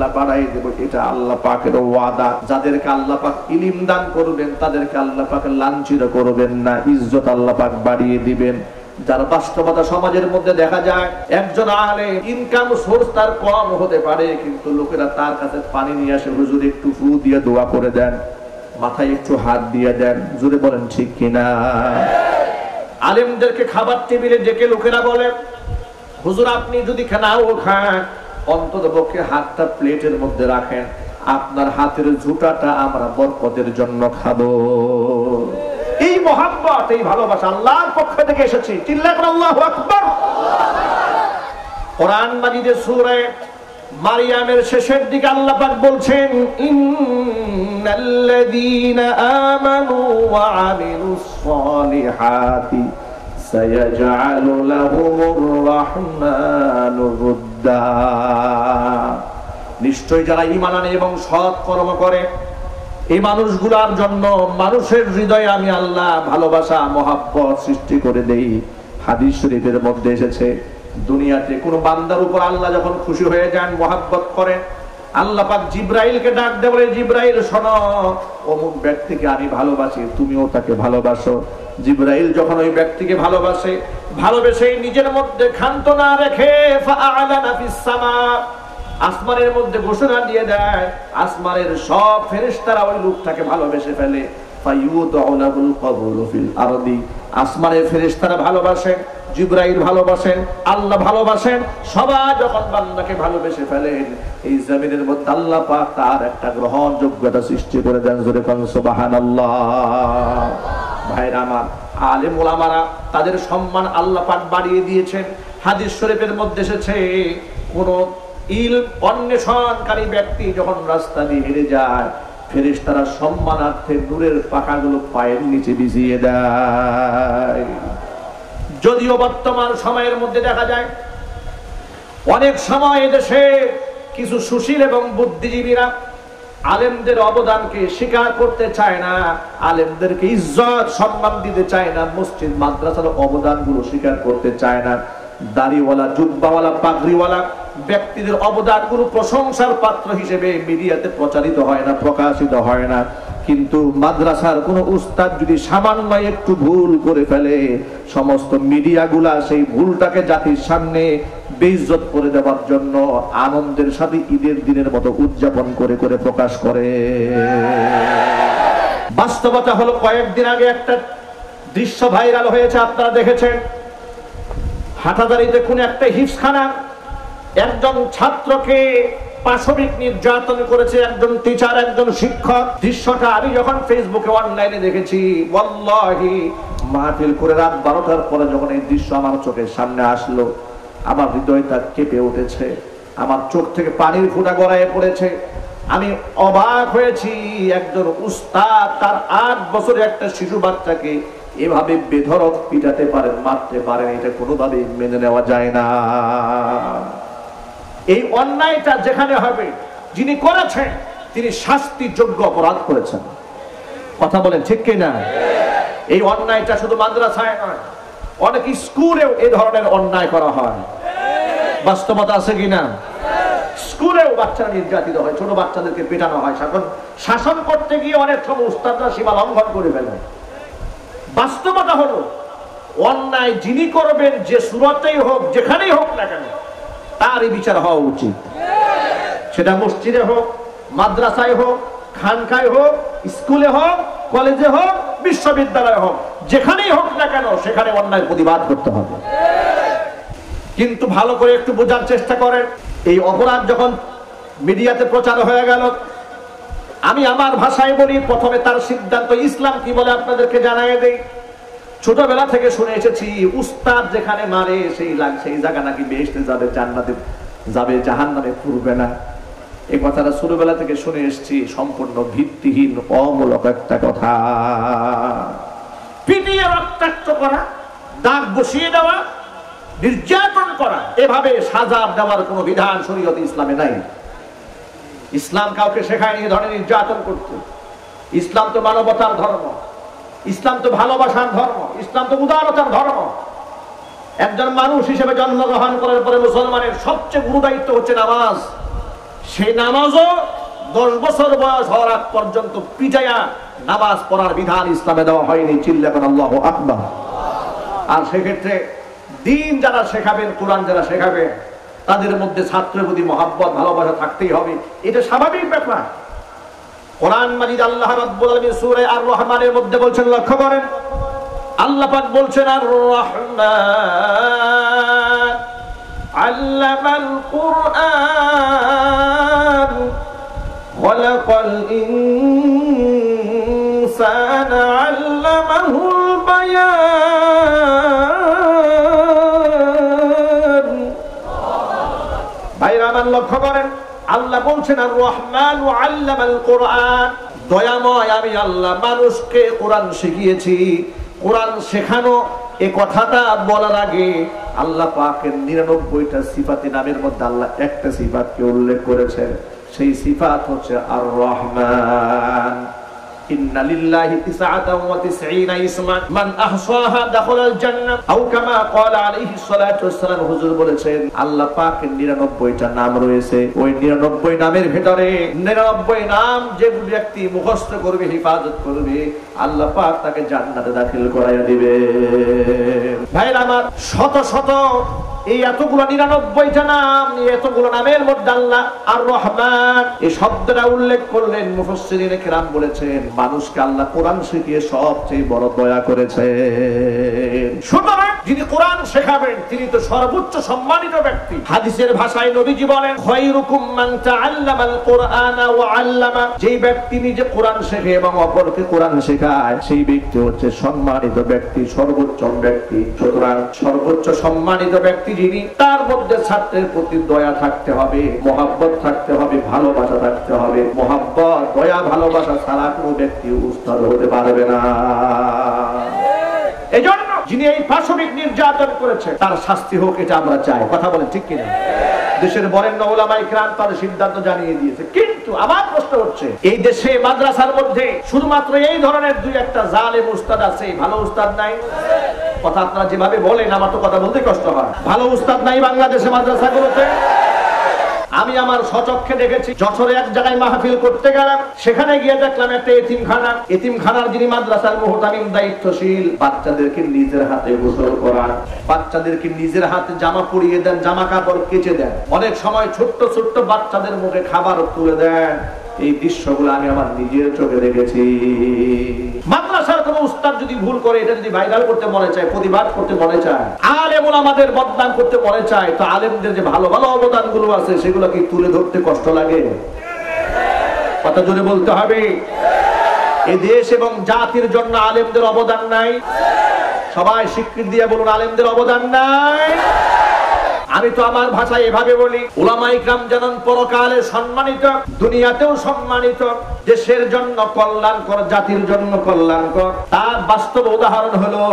বাড়াই দেব, এটা আল্লাহ পাকের ওয়াদা। যাদেরকে আল্লাহ পাক ইলিম দান করবেন, তাদেরকে আল্লাহ পাক লাঞ্ছিত করবেন না, ইজ্জত আল্লাহ পাক বাড়িয়ে দিবেন। যার বাস্তবতা সমাজের মধ্যে দেখা যায়, একজন আলে ইনকাম সোর্স তার কম হতে পারে, কিন্তু লোকেরা তার কাছে পানি নিয়ে আসে, হুজুর, একটু ফু দিয়ে দোয়া করে দেন, মাথায় একটু হাত দিয়ে দেন। জুড়ে বলেন, ঠিক কিনা আলেমদেরকে খাবার টেবিলে ডেকে লোকেরা বলে, হুজুর, আপনি যদি খানাও খান অন্তত পক্ষে হাতটা প্লেটের মধ্যে রাখেন। আপনার হাতের ঝুটাটা আমরা বরকতের জন্য খাব। এই মহাব্বত, এই ভালোবাসা আল্লাহর পক্ষ থেকে এসেছে। চিল্লা করে আল্লাহু আকবার। কোরআন মাজিদের সূরা মারিয়ামের শেষের দিকে আল্লাহ পাক বলছেন, ইন্নাল্লাযীনা আমানু ওয়া আমিলুস সালিহাতি। সায়াজআলু লাহুমুর রাহমানু রুদ্দা নিশ্চয় যারা ঈমান আনে এবং সৎ কর্ম করে, এই মানুষগুলার জন্য মানুষের হৃদয়ে আমি আল্লাহ ভালোবাসা, মহাব্বত সৃষ্টি করে দেই। হাদিস শরীফের মধ্যে এসেছে, দুনিয়াতে কোন বান্দার উপর আল্লাহ যখন খুশি হয়ে যান, মহাব্বত করেন আল্লাহ পাক জিব্রাইলকে ডাক বলে, জিব্রাইল, শোনো, অমুক ব্যক্তিকে আমি ভালোবাসি, তুমিও তাকে ভালোবাসো। জিব্রাইল যখন ওই ব্যক্তিকে ভালোবাসে ভালোবেসে নিজের মধ্যে ক্ষান্ত না রেখে আসমানের মধ্যে ঘোষণা দিয়ে দেয়, আসমানের সব ফেরেশতারা ওই লোকটাকে ভালোবেসে ফেলে আসমানের ফেরেশতারা ভালোবাসেন জিব্রাইল ভালোবাসেন আল্লাহ ভালোবাসেন, সবাই যখন বান্দাকে ভালোবেসে ফেলেন এই জমিনের মধ্যে আল্লাহ পাক তার একটা গ্রহণযোগ্যতা সৃষ্টি করে দেন, জোরে সুবহানাল্লাহ। ভাইরা আমার, আলেম ওলামারা, তাদের সম্মান আল্লাহ পাক বাড়িয়ে দিয়েছেন, হাদিস শরীফের মধ্যে এসেছে, কোন ইল অন্বেষণকারী ব্যক্তি যখন রাস্তা দিয়ে হেরে যায়, ফেরেশতারা সম্মানার্থে নূরের পাখাগুলো পায়ের নিচে ভিজিয়ে দেয়। যদিও বর্তমান সময়ের মধ্যে দেখা যায়, অনেক সময় এদেশে কিছু সুশীল এবং বুদ্ধিজীবীরা আলেমদের অবদানকে স্বীকার করতে চায় না, আলেমদেরকে ইজ্জত সম্মান দিতে চায় না, মসজিদ, মাদ্রাসার অবদানগুলো স্বীকার করতে চায় না। দাড়িওয়ালা, জুব্বাওয়ালা, পাগড়িওয়ালা ব্যক্তিদের অবদানগুলো প্রশংসার পাত্র হিসেবে মিডিয়াতে প্রচারিত হয় না, প্রকাশিত হয় না। কিন্তু মাদ্রাসার কোন উস্তাদ যদি সামান্য একটু ভুল করে ফেলে, সমস্ত মিডিয়াগুলা সেই ভুলটাকে জাতির সামনে বেইজ্জত করে দেওয়ার জন্য আনন্দের সাথে ঈদের দিনের মতো উদযাপন করে করে প্রকাশ করে। বাস্তবতা হলো কয়েকদিন আগে একটা দৃশ্য ভাইরাল হয়েছে, আপনারা দেখেছেন। হাটাদারিতে কোন একটা হিফসখানা একজন ছাত্রকে পাশবিক নির্যাতন করেছে একজন টিচার একজন শিক্ষক। দৃশ্যটা আমি যখন ফেসবুকে অনলাইনে দেখেছি মাহফিল করে রাত বারোটার পরে যখন এই দৃশ্য আমার চোখের সামনে আসলো, আমার হৃদয়টা কেঁপে উঠেছে, আমার চোখ থেকে পানির ফোঁটা গড়ায় পড়েছে। আমি অবাক হয়েছি, একজন উস্তাদ, তার আট বছরের একটা শিশু বাচ্চাকে এভাবে বেধরক পিটাতে পারেন মারতে পারেন এটা কোনোভাবেই মেনে নেওয়া যায় না। এই অন্যায়টা যেখানে হবে, যিনি করেছেন, তিনি শাস্তিযোগ্য অপরাধ করেছেন। কথা বলেন ঠিক কিনা? এই অন্যায়টা শুধু মাদ্রাসায় নয়, অনেক স্কুলেও এই ধরনের অন্যায় করা হয়। বাস্তবতা আছে কিনা? স্কুলেও বাচ্চারা নির্যাতিত হয়, ছোট বাচ্চাদেরকে পেটানো হয়। শাসন শাসন করতে গিয়ে অনেক সময় উস্তাদরা সীমা লঙ্ঘন করে ফেলে। বাস্তবতা হলো, অন্যায় যিনি করবেন, যে সুরতেই হোক, যেখানেই হোক না কেন তারই বিচার হওয়া উচিত। সেটা মসজিদে হোক, মাদ্রাসায় হোক, খানকায় হোক, স্কুলে হোক, কলেজে হোক, বিশ্ববিদ্যালয়ে হোক, যেখানেই হোক না কেন, সেখানে অন্যায় প্রতিবাদ করতে হবে। কিন্তু ভালো করে একটু বোঝার চেষ্টা করেন। এই অপরাধ যখন মিডিয়াতে প্রচার হয়ে গেল, আমি আমার ভাষায় বলি, প্রথমে তার সিদ্ধান্ত ইসলাম কি বলে আপনাদেরকে জানাই দেই। ছোটবেলা থেকে শুনে এসেছি, উস্তাদ যেখানে মারে, সেই লাগ, সেই জায়গা নাকি বেহেশতে যাবে, জান্নাতে যাবে জাহান নামে পুরবে না। এই কথাটা ছোটবেলা থেকে শুনে এসেছি, সম্পূর্ণ ভিত্তিহীন, অমূলক একটা কথা। পিটিয়ে রক্তাক্ত করা, দাগ বসিয়ে দেওয়া, নির্যাতন করা, এভাবে সাজা দেওয়ার কোনো বিধান শরীয়ত ইসলামে নাই। ইসলাম কাউকে শেখায়নি ধরনের নির্যাতন করতে। ইসলাম তো মানবতার ধর্ম। ইসলাম তো ভালোবাসার ধর্ম, ইসলাম তো উদারতার ধর্ম। একজন মানুষ হিসেবে জন্মগ্রহণ করার পরে মুসলমানের সবচেয়ে গুরু দায়িত্ব হচ্ছে নামাজ। সেই নামাজও দশ বছর বয়স হওয়ার আগ পর্যন্ত পিটাইয়া নামাজ পড়ার বিধান ইসলামে দেওয়া হয়নি। চিল্লাবেন আল্লাহ আকবার। আর সেক্ষেত্রে দিন যারা শেখাবেন, কোরআন যারা শেখাবেন তাদের মধ্যে ছাত্রের প্রতি মহাব্বত, ভালোবাসা থাকতেই হবে। এটা স্বাভাবিক ব্যাপার। কোরআন মাজিদ আল্লাহ রাব্বুল আলামিন সূরা আর রহমানের মধ্যে বলছেন, লক্ষ্য করেন। আল্লাহ পাক বলছেন আর রহমান আল্লামাল কুরআন খলাকাল ইনসানা আল্লামাহুল বায়ান। ভাইরা আমার লক্ষ্য করেন আল্লাহ বলছেন আর রহমান ও আল্লাহ কোরআন। দয়াময় আমি আল্লাহ মানুষকে কোরআন শিখিয়েছি। কোরআন শেখানো, এ কথাটা বলার আগে আল্লাহ পাকের নিরানব্বইটা সিফাতি নামের মধ্যে আল্লাহ একটা সিফাতকে উল্লেখ করেছেন। সেই সিফাত হচ্ছে আর রহমান ইন্না লিল্লাহি তিসআতাও ওয়া তিসঈনা ইসমান। মান আহসাহা দাখালাল জান্নাহ। আও কামা ক্বালা আলাইহি হুজুর বলেছেন, আল্লাহ পাকের 99টা নাম রয়েছে। ওই 99 নামের ভিতরে 99 নাম যে ব্যক্তি মুখস্থ করবে, হিফাজত করবে, আল্লাহ পাক তাকে জান্নাতে দাখিল করাইয়া দিবে ভাইরা আমার, শত শত এই এতগুলো নিরানব্বইটা নাম এতগুলো নামের মধ্যে আল্লাহ আর রহমান এই শব্দটা উল্লেখ করলেন বলেছেন, মানুষকে আল্লাহ কোরআন শিখিয়ে সবচেয়ে বড় দয়া করেছে সুতরাং যিনি কোরআন শেখাবেন, তিনি তো সর্বোচ্চ সম্মানিত ব্যক্তি। হাদিসের ভাষায় নবীজি বলেন কুরআনা আল্লামা। যেই ব্যক্তি নিজে কোরআন শেখে এবং অপরকে কোরআন শেখায়, সেই ব্যক্তি হচ্ছে সম্মানিত ব্যক্তি সর্বোচ্চ ব্যক্তি। সুতরাং সর্বোচ্চ সম্মানিত ব্যক্তি যিনি তার মধ্যে ছাত্রের প্রতি দয়া থাকতে হবে, মহাব্বত থাকতে হবে, ভালোবাসা থাকতে হবে। মহাব্বত, দয়া, ভালোবাসা ছাড়া কোনো ব্যক্তি উস্তাদ হতে পারবে না। এই জন্য যিনি এই পাশবিক নির্যাতন করেছে, তার শাস্তি হোক, এটা আমরা চাই। কথা বলেন, ঠিক কিনা? দেশের বরেণ্য ওলামাই ক্রাম তাদের সিদ্ধান্ত জানিয়ে দিয়েছে। কিন্তু আমার প্রশ্ন হচ্ছে এই দেশে মাদ্রাসার মধ্যে শুধুমাত্র এই ধরনের দুই একটা জালেম উস্তাদ আছে, ভালো উস্তাদ নাই? কথা আপনারা যেভাবে বলেন, আমার তো কথা বলতে কষ্ট হয়। ভালো উস্তাদ নাই বাংলাদেশে মাদ্রাসাগুলোতে? আমি আমার সচক্ষে দেখেছি, যশোরে এক জায়গায় মাহফিল করতে গেলাম, সেখানে গিয়ে দেখলাম একটা এতিমখানা। এতিমখানার যিনি মাদ্রাসার মোহতামিম দায়িত্বশীল, বাচ্চাদেরকে নিজের হাতে গোসল করা বাচ্চাদেরকে নিজের হাতে জামা পরিয়ে দেন, জামা কাপড় কেচে দেন। অনেক সময় ছোট্ট ছোট্ট বাচ্চাদের মুখে খাবার তুলে দেন। এই দৃশ্যগুলো আমি আমার নিজের চোখে দেখেছি। মাদ্রাসার যদি ভুল করে, এটা যদি ভাইরাল করতে মনে চায়, প্রতিবাদ করতে মনে চায় আমাদের করতে চায়, তো আলেমদের যে ভালো ভালো আছে, সেগুলো কি তুলে ধরতে কষ্ট লাগে? কথা বলতে হবে। এই দেশ এবং জাতির জন্য আলেমদের অবদান নাই। সবাই স্বীকৃতি দিয়ে বলুন, আলেমদের অবদান নাই। আমি তো আমার ভাষায় এভাবে বলি। ওলামাই গ্রাম জানান, পরকালে সম্মানিত, দুনিয়াতেও সম্মানিত, দেশের জন্য কল্যাণকর, জাতির জন্য কল্যাণকর। তার বাস্তব উদাহরণ হলো,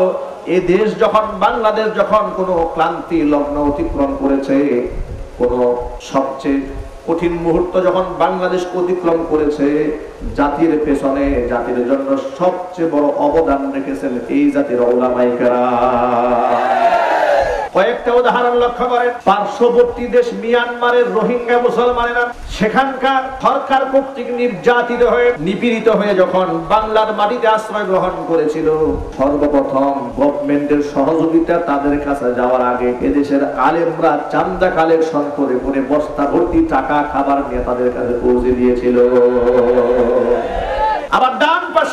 এ দেশ যখন, বাংলাদেশ যখন কোনো ক্লান্তি, লগ্ন অতিক্রম করেছে, কোন সবচেয়ে কঠিন মুহূর্ত যখন বাংলাদেশ অতিক্রম করেছে, জাতির পেছনে, জাতির জন্য সবচেয়ে বড় অবদান রেখেছেন এই জাতির ওলামাইকারা কয়েকটা উদাহরণ লক্ষ্য করেন। পার্শ্ববর্তী দেশ মিয়ানমারের রোহিঙ্গা মুসলমানেরা সেখানকার সরকার কর্তৃক নির্যাতিত হয়ে নিপীড়িত হয়ে যখন বাংলার মাটিতে আশ্রয় গ্রহণ করেছিল, সর্বপ্রথম গভর্নমেন্টের সহযোগিতা তাদের কাছে যাওয়ার আগে এদেশের আলেমরা চান্দা কালেকশন করে করে বস্তা ভর্তি টাকা, খাবার নিয়ে তাদের কাছে পৌঁছে দিয়েছিল।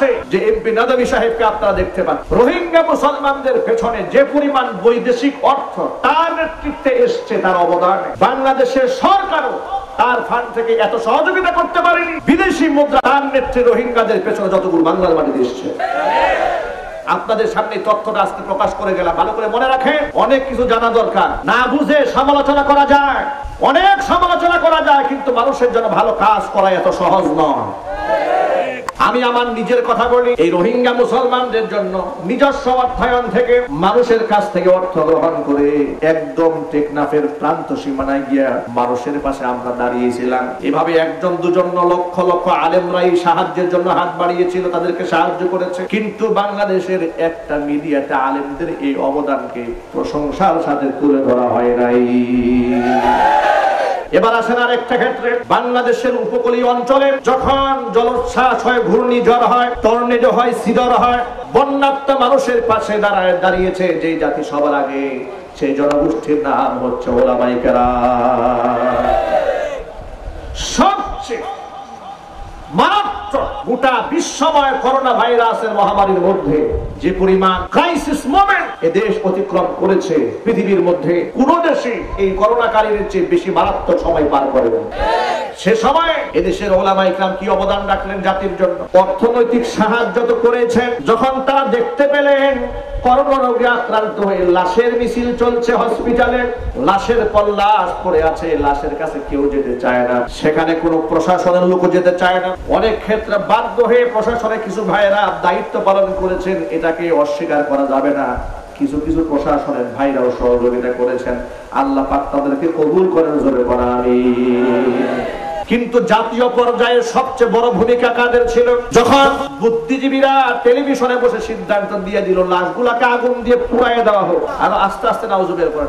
পাশে যে এমপি নাদবী সাহেবকে আপনারা দেখতে পান। রোহিঙ্গা মুসলমানদের পেছনে যে পরিমাণ বৈদেশিক অর্থ, তার নেতৃত্বে এসছে তার অবদানে। বাংলাদেশের সরকারও তার ফান্ড থেকে এত সহযোগিতা করতে পারেনি। বিদেশি মুদ্রা, তার নেতৃত্বে রোহিঙ্গাদের পেছনে যতগুলো বাংলার মাটিতে এসছে। আপনাদের সামনে তথ্যটা আজকে প্রকাশ করে গেলাম। ভালো করে মনে রাখেন, অনেক কিছু জানা দরকার। না বুঝে সমালোচনা করা যায়। অনেক সমালোচনা করা যায়, কিন্তু মানুষের জন্য ভালো কাজ করা এত সহজ নয়। আমি আমার নিজের কথা বলি, এই রোহিঙ্গা মুসলমানদের জন্য নিজস্ব অর্থায়ন থেকে মানুষের কাছ থেকে অর্থ গ্রহণ করে একদম টেকনাফের প্রান্ত সীমানায় গিয়া মানুষের পাশে আমরা দাঁড়িয়েছিলাম। এভাবে একজন দুজন লক্ষ লক্ষ আলেমরাই সাহায্যের জন্য হাত বাড়িয়েছিল, তাদেরকে সাহায্য করেছে। কিন্তু বাংলাদেশের একটা মিডিয়াতে আলেমদের এই অবদানকে প্রশংসার সাথে তুলে ধরা হয় নাই। এবার আসেন আর একটা ক্ষেত্রে। বাংলাদেশের উপকূলীয় অঞ্চলে যখন জলোচ্ছ্বাস হয়, ঘূর্ণিঝড় হয়, টর্নেডো হয় সিদর হয়, বন্যাত্ম মানুষের পাশে দাঁড়ায়, দাঁড়িয়েছে যে জাতি সবার আগে। সেই জনগোষ্ঠীর নাম হচ্ছে ওলামাইকারা। সবচেয়ে মারাত্মক গোটা বিশ্বময় করোনা ভাইরাসের মহামারীর মধ্যে যে পরিমাণ ক্রাইসিস মোমেন্ট এ দেশ অতিক্রম করেছে, পৃথিবীর মধ্যে কোন দেশে এই চেয়ে বেশি মারাত্মক সময় পার করে সে সময় এদেশের ওলামা ইকরাম কি অবদান রাখলেন জাতির জন্য? অর্থনৈতিক সাহায্য তো করেছেন। যখন তারা দেখতে পেলেন, করোনা রোগে আক্রান্ত হয়ে লাশের মিছিল চলছে হসপিটালে লাশের পর লাশ পড়ে আছে, লাশের কাছে কেউ যেতে চায় না। সেখানে কোনো প্রশাসনের লোক যেতে চায় না। অনেক ক্ষেত্রে বাধ্য হয়ে প্রশাসনে কিছু ভাইয়েরা দায়িত্ব পালন করেছেন, এটাকে অস্বীকার করা যাবে না। কিছু কিছু প্রশাসনের ভাইরাও সহযোগিতা করেছেন। আল্লাহ পাক তাদেরকে কবুল করেন জোরে করা আমি কিন্তু জাতীয় পর্যায়ে সবচেয়ে বড় ভূমিকা কাদের ছিল? যখন বুদ্ধিজীবীরা টেলিভিশনে বসে সিদ্ধান্ত দিয়ে দিল, লাশগুলাকে আগুন দিয়ে পুড়াইয়ে দেওয়া হোক, আর আস্তে আস্তে নাউজুবের করে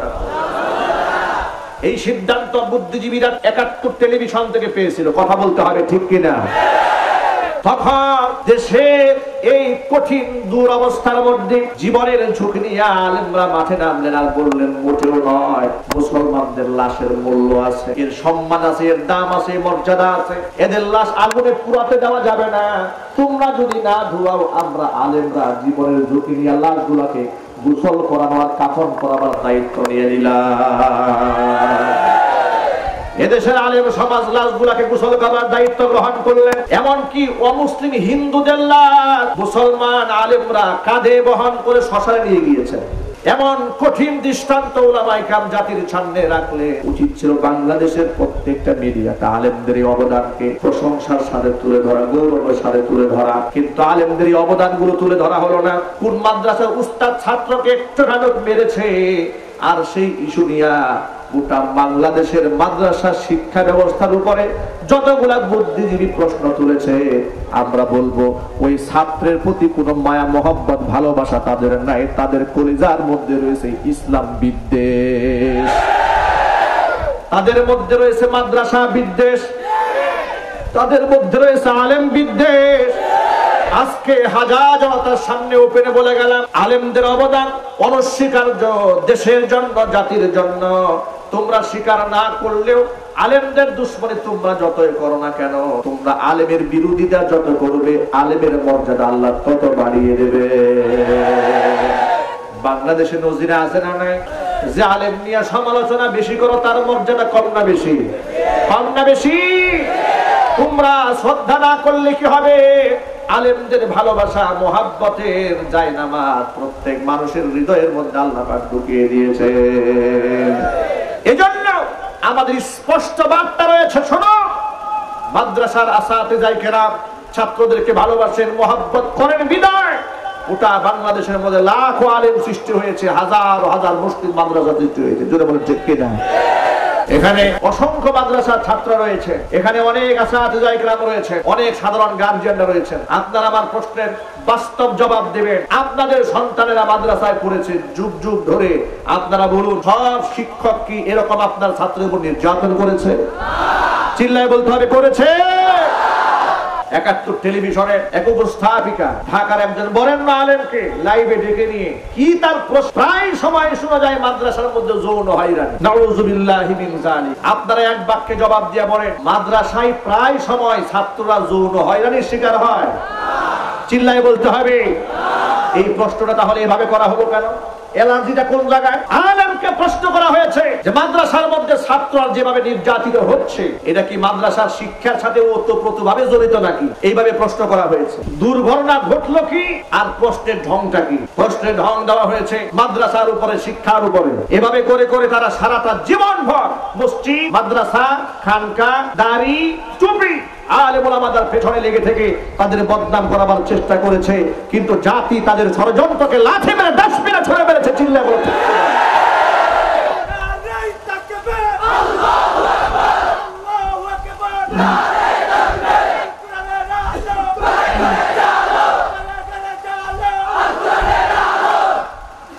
এই সিদ্ধান্ত বুদ্ধিজীবীরা একাত্তর টেলিভিশন থেকে পেয়েছিল। কথা বলতে হবে ঠিক কিনা? তখন দেশের এই কঠিন দুরবস্থার মধ্যে জীবনের ঝুঁকি নিয়ে আলেমরা মাঠে নামলেন আর বললেন, মোটেও নয়, মুসলমানদের লাশের মূল্য আছে, এর সম্মান আছে, এর দাম আছে মর্যাদা আছে, এদের লাশ আগুনে পুরাতে দেওয়া যাবে না। তোমরা যদি না ধুয়াও, আমরা আলেমরা জীবনের ঝুঁকি নিয়ে লাশগুলাকে গোসল করানো আর কাফন করাবার দায়িত্ব নিয়ে নিলাম। এদেশের আলেম সমাজ লাশগুলাকে গোসল করার দায়িত্ব গ্রহণ করলেন। এমনকি অমুসলিম হিন্দুদের লাশ মুসলমান আলেমরা কাঁধে বহন করে শ্মশানে নিয়ে গিয়েছেন। এমন কঠিন দৃষ্টান্ত ওলামাই কাম জাতির সামনে রাখলে উচিত ছিল বাংলাদেশের প্রত্যেকটা মিডিয়াটা আলেমদের এই অবদানকে প্রশংসার সাথে তুলে ধরা, গৌরবের সাথে তুলে ধরা। কিন্তু আলেমদের এই অবদানগুলো তুলে ধরা হলো না। কোন মাদ্রাসার উস্তাদ ছাত্রকে একটু মেরেছে, আর সেই ইস্যু নিয়া গোটা বাংলাদেশের মাদ্রাসা শিক্ষা ব্যবস্থার উপরে যতগুলা বুদ্ধিজীবী প্রশ্ন তুলেছে, আমরা বলব, ওই ছাত্রের প্রতি কোনো মায়া, মহব্বত, ভালোবাসা তাদের নাই, তাদের কলিজার মধ্যে রয়েছে ইসলাম বিদ্বেষ। তাদের মধ্যে রয়েছে মাদ্রাসা বিদ্বেষ। তাদের মধ্যে রয়েছে আলেম বিদ্বেষ। আজকে হাজার জনতার সামনে ওপেনে বলে গেলাম, আলেমদের অবদান অনস্বীকার্য দেশের জন্য, জাতির জন্য। তোমরা স্বীকার না করলেও আলেমদের দুশ্মনে তোমরা যতই করো না কেন, তোমরা আলেমের বিরোধিতা যত করবে, আলেমের মর্যাদা আল্লাহ তত বাড়িয়ে দেবে। বাংলাদেশে নজিরা আছে না নাই? যে আলেম নিয়ে সমালোচনা বেশি করো, তার মর্যাদা কম না বেশি? কম না বেশি? তোমরা শ্রদ্ধা না করলে কি হবে? আলেমদের ভালোবাসা, মোহাব্বতের যায় নামাজ প্রত্যেক মানুষের হৃদয়ের মধ্যে আল্লাহ পাক ঢুকিয়ে দিয়েছে। এজন্য আমাদের স্পষ্ট বার্তা রয়েছে, শোনো। মাদ্রাসার আসাতে যাই কেরাম ছাত্রদেরকে ভালোবাসেন, মোহাব্বত করেন, বিদায়। গোটা বাংলাদেশের মধ্যে লাখো আলেম সৃষ্টি হয়েছে, হাজার হাজার মুসলিম মাদ্রাসা সৃষ্টি হয়েছে। জোরে বলেন ঠিক কিনা? এখানে অসংখ্য মাদ্রাসার ছাত্র রয়েছে। এখানে অনেক আসাম রয়েছে, অনেক সাধারণ গার্জিয়ানরা রয়েছেন। আপনারা আমার প্রশ্নের বাস্তব জবাব দেবেন। আপনাদের সন্তানেরা মাদ্রাসায় পড়েছে যুগ যুগ ধরে। আপনারা বলুন, সব শিক্ষক কি এরকম আপনার ছাত্রের উপর নির্যাতন করেছে? চিল্লায় বলতে হবে, করেছে। একাত্তর টেলিভিশনের এক উপস্থাপিকা, ঢাকার একজন বরেণ্য আলেমকে লাইভে ডেকে নিয়ে কি তার প্রায় সময় শোনা যায় মাদ্রাসার মধ্যে যৌন হয়রানি। নাউজুবিল্লাহি মিন জালিক আপনারা এক বাক্যে জবাব দিয়ে বলেন, মাদ্রাসায় প্রায় সময় ছাত্ররা যৌন হয়রানির শিকার হয়। চিল্লায় বলতে হবে। এই প্রশ্নটা তাহলে এভাবে করা হলো কেন? এলার্জিটা কোন জায়গায়? আলেমকে প্রশ্ন করা হয়েছে যে মাদ্রাসার মধ্যে ছাত্র যেভাবে নির্যাতিত হচ্ছে, এটা কি মাদ্রাসার শিক্ষার সাথে ওতপ্রোত ভাবে জড়িত নাকি? এইভাবে প্রশ্ন করা হয়েছে। দুর্ঘটনা ঘটলো কি? আর প্রশ্নের ঢংটা কি? প্রশ্নের ঢং দেওয়া হয়েছে মাদ্রাসার উপরে, শিক্ষার উপরে। এভাবে করে করে তারা সারাটা জীবন ভর মসজিদ, মাদ্রাসা, খানকা, দাড়ি, টুপি আলেমুল আমাদের পেছনে লেগে থেকে তাদের বদনাম করাবার চেষ্টা করেছে। কিন্তু জাতি তাদের ষড়যন্ত্রকে মেরে, ডাস্টবিনে ছড়ে মেরেছে চিল্লা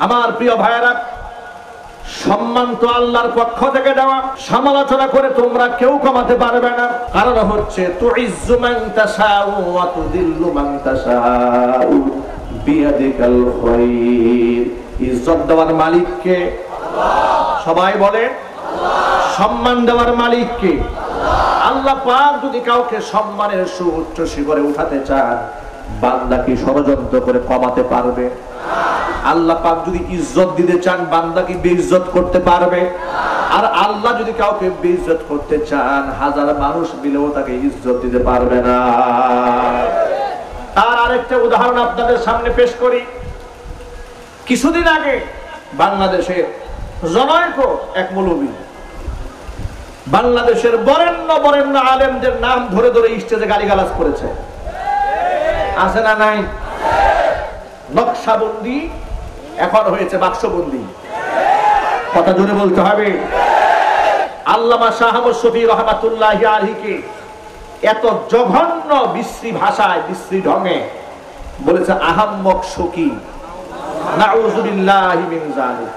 আমার প্রিয় ভাইয়েরা সম্মান তো আল্লাহর পক্ষ থেকে দেওয়া। সমালোচনা করে তোমরা কেউ কমাতে পারবে না। কারণ হচ্ছে, তুইজ্জু মান তাশাউ ওয়া তুযিল্লু মান তাশাউ ইজ্জত দেওয়ার মালিক কে? সবাই বলে, সম্মান দেওয়ার মালিক কে? আল্লাহ পাক যদি কাউকে সম্মানের সুউচ্চ শিখরে উঠাতে চান, বান্দা কি ষড়যন্ত্র করে কমাতে পারবে? আল্লাহ পাক যদি ইজ্জত দিতে চান, বান্দা কি বেইজ্জত করতে পারবে? আর আল্লাহ যদি কাউকে বেইজ্জত করতে চান, হাজার মানুষ মিলেও তাকে ইজ্জত দিতে পারবে না। তার আরেকটা উদাহরণ আপনাদের সামনে পেশ করি। কিছুদিন আগে বাংলাদেশে জনৈক এক মৌলবী, বাংলাদেশের বরেণ্য বরেণ্য আলেমদের নাম ধরে ধরে স্টেজে গালিগালাজ করেছে। আছে না নাই? নকশাবন্দি, এখন হয়েছে বাক্সবন্দি। কথা জোরে বলতে হবে। আল্লামা রহমাতুল্লাহ এত জঘন্য বিশ্রী ভাষায়, বিশ্রী বলেছে জালিক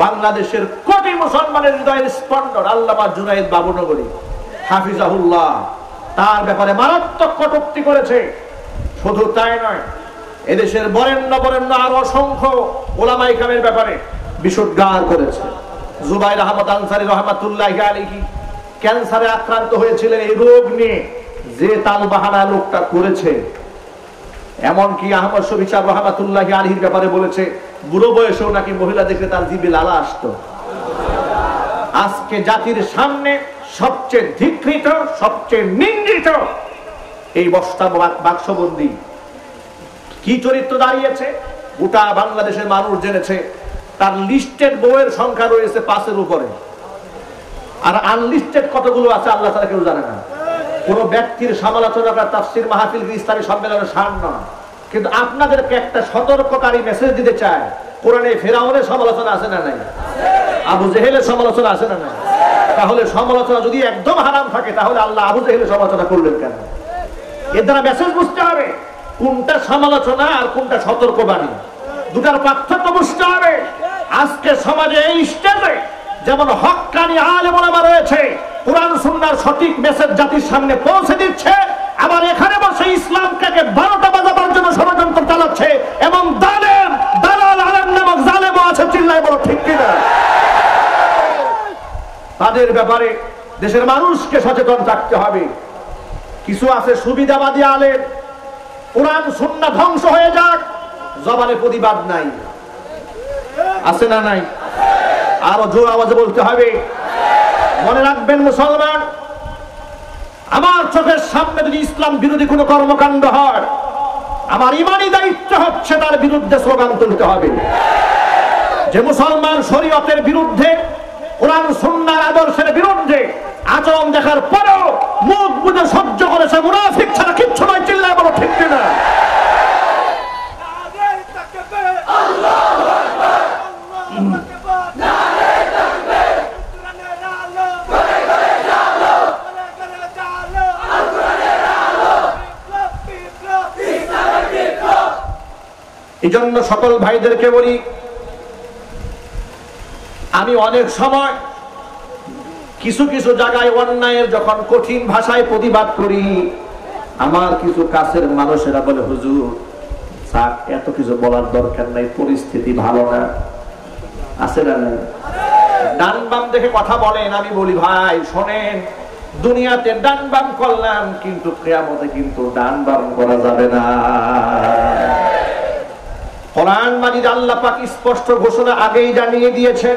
বাংলাদেশের কোটি মুসলমানের হৃদয়ের স্পন্দন আল্লামা জুনাইদ বাবুনগরী, হাফিজাহুল্লাহ, তার ব্যাপারে মারাত্মক কটূক্তি করেছে। শুধু তাই নয় এদেশের বরেণ্য বরেণ্য আরও অসংখ্য ওলামাই কামের ব্যাপারে বিশুদ্ধার করেছে। জুবাইর আহমদ আনসারি রহমাতুল্লাহ আলিহি ক্যান্সারে আক্রান্ত হয়েছিলেন এই রোগ নিয়ে যে তাল বাহানা লোকটা করেছে। এমনকি আহমদ সাহেব রহমাতুল্লাহ আলহির ব্যাপারে বলেছে, বুড়ো বয়সেও নাকি মহিলা দেখে তার জিবি লালা আসতো। আজকে জাতির সামনে সবচেয়ে ধিকৃত, সবচেয়ে নিন্দিত এই বস্তা বাক্সবন্দি কি চরিত্র দাঁড়িয়েছে? গোটা বাংলাদেশের মানুষ জেনেছে, তার লিস্টেড বউয়ের সংখ্যা রয়েছে পাঁচের উপরে। আর আনলিস্টেড কতগুলো আছে আল্লাহ তারা কেউ জানে না। কোন ব্যক্তির সমালোচনা বা তাফসির মাহফিল ইসলামী সম্মেলনের সার নয় কিন্তু আপনাদেরকে একটা সতর্ককারী মেসেজ দিতে চায়, কোরআনে ফেরাউনের সমালোচনা আছে না নাই? আবু জেহেলের সমালোচনা আছে না নাই? তাহলে সমালোচনা যদি একদম হারাম থাকে, তাহলে আল্লাহ আবু জেহেলের সমালোচনা করলেন কেন? এর দ্বারা মেসেজ বুঝতে হবে। কোনটা সমালোচনা আর কোনটা সতর্কবাণী? দুটার পার্থক্য বুঝতে হবে। আজকে সমাজে এই স্টেজে যেমন হকানি আলেমা রয়েছে, কোরআন সুন্নার সঠিক মেসেজ জাতির সামনে পৌঁছে দিচ্ছে, আবার এখানে বসে ইসলামকে বারোটা বাজাবার জন্য ষড়যন্ত্র চালাচ্ছে, এবং দালেম, দালাল আলেম নামক জালেমও আছে চিল্লায় বলো ঠিক কিনা? তাদের ব্যাপারে দেশের মানুষকে সচেতন থাকতে হবে। কিছু আছে সুবিধাবাদী আলেম কোরআন সুন্না ধ্বংস হয়ে যাক। জবানে প্রতিবাদ নাই। আছে না নাই? আরও জোর আওয়াজে বলতে হবে। মনে রাখবেন মুসলমান, আমার চোখের সামনে যদি ইসলাম বিরোধী কোনো কর্মকাণ্ড হয়, আমার ইমানি দায়িত্ব হচ্ছে তার বিরুদ্ধে স্লোগান তুলতে হবে। যে মুসলমান শরীয়তের বিরুদ্ধে, কোরআন সুন্নার আদর্শের বিরুদ্ধে আচরণ দেখার পরেও মুখ বুঝে সহ্য করেছে মুনাফিক ছাড়া কিচ্ছু নয়, চিল্লায় বলো ঠিক বিপ্লব এই জন্য সকল ভাইদেরকে বলি, আমি অনেক সময় কিছু কিছু জায়গায় অন্যায়ের যখন কঠিন ভাষায় প্রতিবাদ করি, আমার কিছু কাছের মানুষেরা বলে, হুজুর থাক এত কিছু বলার দরকার নাই, পরিস্থিতি ভালো না। আছে না ডান বাম দেখে কথা বলেন, আমি বলি, ভাই, শোনেন, দুনিয়াতে ডান বাম করলাম, কিন্তু কেয়ামতে কিন্তু ডান বাম করা যাবে না। কোরআন মাজিদ আল্লাহ পাক স্পষ্ট ঘোষণা আগেই জানিয়ে দিয়েছেন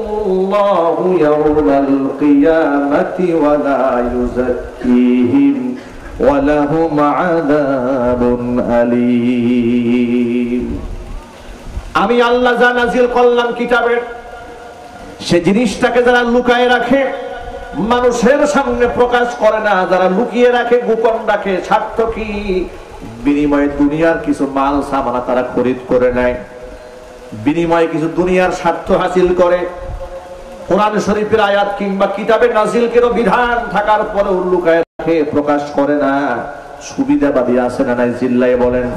الله يوم القيامة ولا يزكيهم ولهم عذاب أليم আমি আল্লাহ যা নাজিল করলাম কিতাবের সে জিনিসটাকে যারা লুকায় রাখে মানুষের সামনে প্রকাশ করে না যারা লুকিয়ে রাখে গোপন রাখে স্বার্থ কি বিনিময়ে দুনিয়ার কিছু মাল সামানা তারা খরিদ করে নেয় বিনিময়ে কিছু দুনিয়ার স্বার্থ হাসিল করে কোরআন শরীফের আয়াত কিংবা কিতাবের নাজিলকেরও বিধান থাকার পরেও লুকায় রাখে, প্রকাশ করে না। সুবিধাবাদী আছে না নাই জিল্লায় বলেন।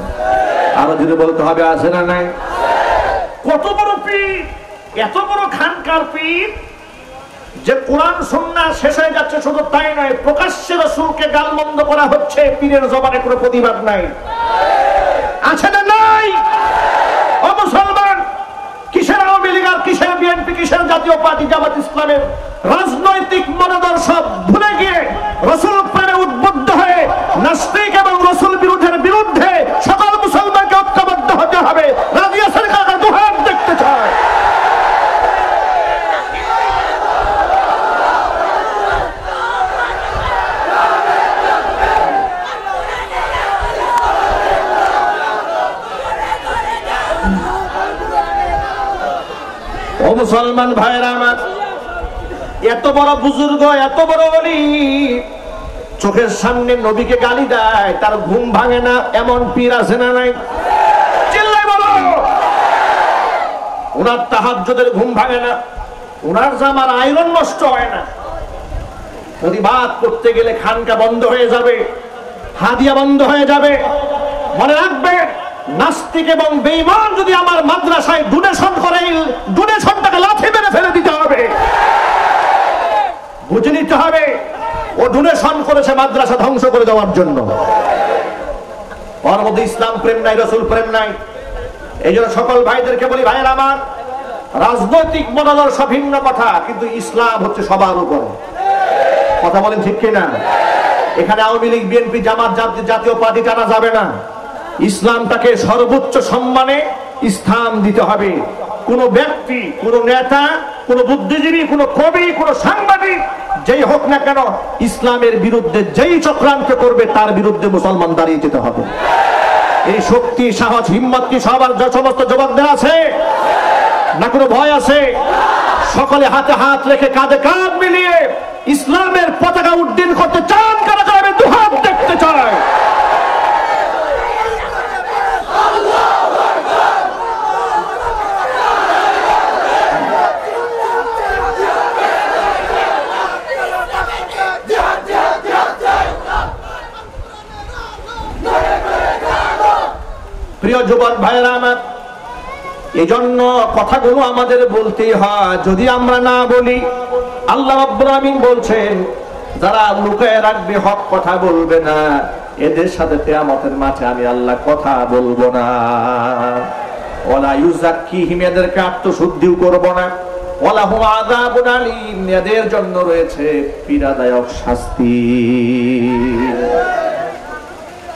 আরও যদি বলতে হবে, আছে না নাই? কত বড় পীর, এত বড় খানকার পীর যে কোরআন সন্না শেষ হয়ে যাচ্ছে, শুধু তাই নয়, প্রকাশ্যে রসুলকে গালমন্দ করা হচ্ছে, পীরের জবানে কোনো প্রতিবাদ নাই। আছে না নাই ও মুসলমান কিসের আওয়ামী লীগ কিসের বিএনপি, কিসের জাতীয় পার্টি, জামাত ইসলামের রাজনৈতিক মনোদর্শ ভুলে গিয়ে রসুল প্রেমে উদ্বুদ্ধ হয়ে নাস্তিক এবং রসুল বিরোধের বিরুদ্ধে সকল মুসলমানকে ঐক্যবদ্ধ হতে হবে রাজিয়া সরকার দুহাত দেখতে চায় ও মুসলমান ভাইরা আমার, এত বড় বুজুর্গ, এত বড় বলি চোখের সামনে নবীকে গালি দেয়, তার ঘুম ভাঙে না, এমন পীর আছে না নাই? ওনার তাহাজ্জুদের ঘুম ভাঙে না, ওনার জামার আয়রন নষ্ট হয় না। প্রতিবাদ করতে গেলে খানকা বন্ধ হয়ে যাবে, হাদিয়া বন্ধ হয়ে যাবে, মনে রাখবে? নাস্তিক এবং বেঈমান যদি আমার মাদ্রাসায় ডোনেশন করে ডোনেশনটাকে লাথি মেরে ফেলে দিতে হবে। বুঝে নিতে হবে, ও ডোনেশন করেছে মাদ্রাসা ধ্বংস করে দেওয়ার জন্য। ওর মধ্যে ইসলাম প্রেম নাই, রসুল প্রেম নাই। এই জন্য সকল ভাইদেরকে বলি, ভাইয়ের আমার, রাজনৈতিক মতাদর্শ ভিন্ন কথা, কিন্তু ইসলাম হচ্ছে সবার উপরে। কথা বলেন ঠিক কিনা? এখানে আওয়ামী লীগ, বিএনপি, জামাত, জাত- জাতীয় পার্টি টানা যাবে না। ইসলামটাকে সর্বোচ্চ সম্মানে স্থান দিতে হবে। কোন ব্যক্তি, কোন নেতা, কোন বুদ্ধিজীবী, কোন কবি, কোন সাংবাদিক, যেই হোক না কেন, ইসলামের বিরুদ্ধে যেই চক্রান্ত করবে, তার বিরুদ্ধে মুসলমান দাঁড়িয়ে যেতে হবে। এই শক্তি, সাহস, হিম্মত কি সবার সমস্ত জবাবদের আছে? না কোনো ভয় আছে? সকলে হাতে হাত রেখে কাঁধে কাঁধ মিলিয়ে ইসলামের পতাকা উড্ডীন করতে চান, কারা আমি দুহাত দেখতে চাই প্রিয় যুবক ভাইরা আমার, এজন্য কথাগুলো আমাদের বলতেই হয়। যদি আমরা না বলি, আল্লাহ আমিন বলছেন, যারা লুকায় রাখবে হক কথা বলবে না, এদের সাথে কিয়ামতের মাঠে আমি আল্লাহ কথা বলব না। ওলা ইউজাক্কিহিম এদেরকে আত্মশুদ্ধিও করব না। ওলা হুম আযাবুন আলীম, এদের জন্য রয়েছে পীড়াদায়ক শাস্তি।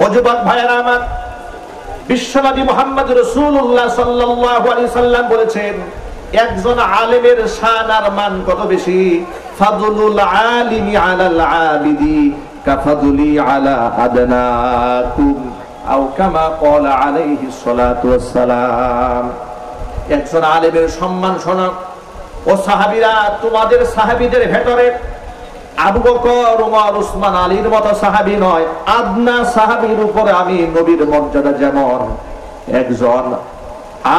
ও যুবক ভাইয়েরা আমার বিশ্বনবী মোহাম্মদ রসুল্লাহ সাল্লাম বলেছেন, একজন আলেমের শান আর মান কত বেশি? ফাদলুল আলিমি আলাল আবিদি কাফাদুলি আলা আদনাকুম আও কামা ক্বালা আলাইহি সালাতু ওয়াসসালাম। একজন আলেমের সম্মান শোনা। ও সাহাবীরা, তোমাদের সাহাবীদের ভেতরে আবু বকর, উমর, উসমান, আলীর মতো সাহাবী নয়। আদনা সাহাবীর উপরে আমি নবীর মর্যাদা যেমন একজন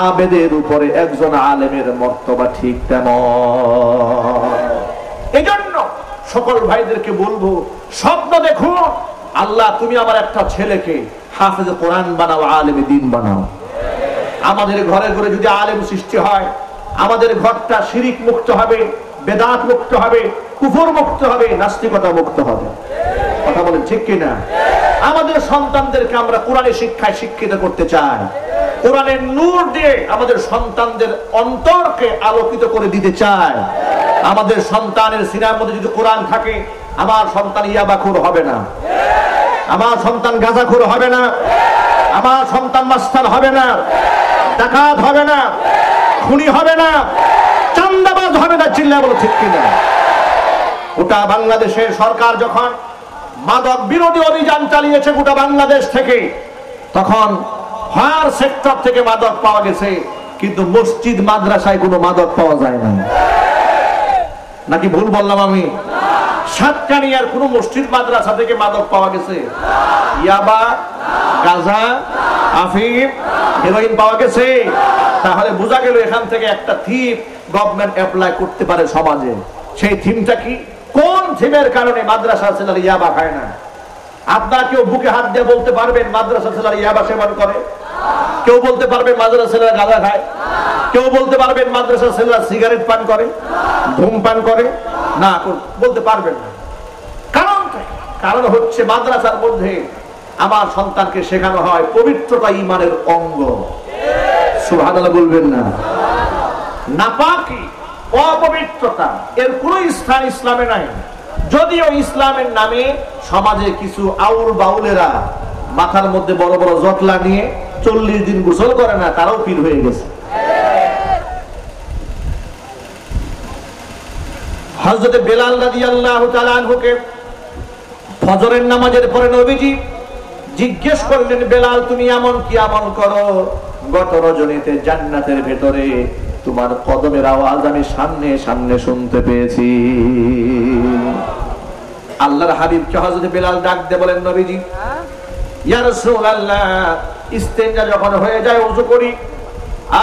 আবেদের উপরে একজন আলেমের মর্তবা ঠিক তেমন। এজন্য সকল ভাইদেরকে বলব, স্বপ্ন দেখো, আল্লাহ তুমি আমার একটা ছেলেকে হাফেজ কোরআন বানাও, আলেমে দিন বানাও। আমাদের ঘরে ঘরে যদি আলেম সৃষ্টি হয়, আমাদের ঘরটা শিরিক মুক্ত হবে। বেদাত মুক্ত হবে, কুফর মুক্ত হবে, নাস্তিকতা মুক্ত হবে। কথা বলেন ঠিক কিনা? আমাদের সন্তানদেরকে আমরা কোরআনের শিক্ষায় শিক্ষিত করতে চাই। কোরআনের নূর দিয়ে আমাদের সন্তানদের অন্তরকে আলোকিত করে দিতে চাই। আমাদের সন্তানের সিনার মধ্যে যদি কোরআন থাকে, আমার সন্তান ইয়াবাখুর হবে না। আমার সন্তান গাঁজাখুর হবে না। আমার সন্তান মাস্তান হবে না। ডাকাত হবে না। খুনি হবে না। চান্দাবাজ হবে না, চিল্লা বলো ঠিক কিনা? গোটা বাংলাদেশের সরকার যখন মাদক বিরোধী অভিযান চালিয়েছে গোটা বাংলাদেশ থেকে, তখন হার সেক্টর থেকে মাদক পাওয়া গেছে, কিন্তু মসজিদ, মাদ্রাসায় কোনো মাদক পাওয়া যায় না। নাকি ভুল বললাম আমি? সাতকানিয়ার কোনো মসজিদ, মাদ্রাসা থেকে মাদক পাওয়া গেছে? ইয়াবা? গাজা আফিম হেরোইন পাওয়া গেছে। তাহলে বোঝা গেল এখান থেকে একটা থিম গভর্নমেন্ট অ্যাপ্লাই করতে পারে সমাজে। সেই থিমটা কি? কোন থিমের কারণে মাদ্রাসা ছেলেরা ইয়াবা খায় না? আপনারা কেউ বুকে হাত দিয়ে বলতে পারবেন মাদ্রাসা ছেলেরা ইয়াবা সেবন করে? কেউ বলতে পারবেন মাদ্রাসা ছেলেরা গাঁজা খায়? কেউ বলতে পারবেন মাদ্রাসা ছেলেরা সিগারেট পান করে? ধূমপান করে? না বলতে পারবেন না। কারণ কারণ হচ্ছে মাদ্রাসার মধ্যে আমার সন্তানকে শেখানো হয় পবিত্রতা ইমানের অঙ্গ। সুবহানাল্লাহ বলবেন না। নাপাকি, অপবিত্রতা, এর কোন স্থান ইসলামে নাই। যদিও ইসলামের নামে সমাজে কিছু আউল বাউলেরা মাথার মধ্যে বড় বড় জটলা নিয়ে চল্লিশ দিন গোসল করে না, তারাও পীর হয়ে গেছে। হজরত বেলাল রাজি আল্লাহ ফজরের নামাজের পরে নবীজি জিজ্ঞেস করলেন, বেলাল, তুমি এমন কি আমল করো? গত রজনীতে জান্নাতের ভেতরে তোমার কদমের আওয়াজ আমি সামনে সামনে শুনতে পেয়েছি। আল্লাহর হাবিবকে হযরত বেলাল ডাক দিয়ে বলেন, নবীজি, ইয়া রাসূলুল্লাহ, ইস্তেঞ্জা যখন হয়ে যায় ওযু করি।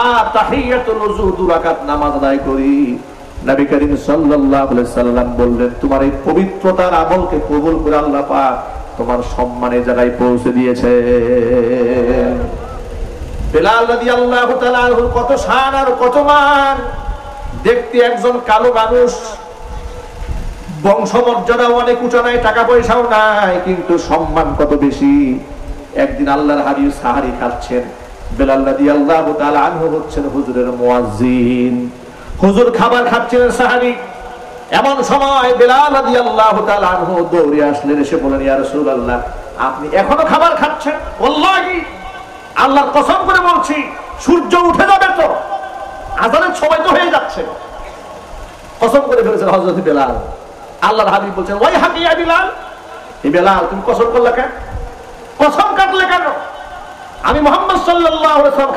আর তাহিয়াতুল ওযু দুই রাকাত নামাজ আদায় করি। নবী করিম সাল্লাল্লাহু আলাইহি সাল্লাম বললেন, তোমার এই পবিত্রতার আমলকে কবুল করে আল্লাহ পাক তোমার সম্মানের জায়গায় পৌঁছে দিয়েছে। কত শান আর কত মান। দেখতে একজন কালো মানুষ। বংশমর্যাদা অনেক উঁচা নাই টাকা পয়সাও নাই, কিন্তু সম্মান কত বেশি। একদিন আল্লাহর হাবিব সাহারি খাচ্ছেন। বেলাল রাদিয়াল্লাহু তাআলা আনহু হচ্ছেন হুজুরের মুয়াজ্জিন। হুজুর খাবার খাচ্ছিলেন সাহারি। এমন সময় বেলাল দৌড়ে আসলেন, এসে বলেন রাসূলুল্লাহ, আপনি এখনও খাবার খাচ্ছেন? ওয়াল্লাহি, আল্লাহর কসম করে বলছি, সূর্য উঠে যাবে তো, আজানের সময় তো হয়ে যাচ্ছে। কসম করে ফেলেছেন হযরত বেলাল। আল্লাহর হাবিব বলছেন ওই হাকিয়া বিলাল? এই বেলাল, তুমি কসম করলে কেন? কসম কাটলে কেন? আমি মোহাম্মদ ওয়াসাল্লাম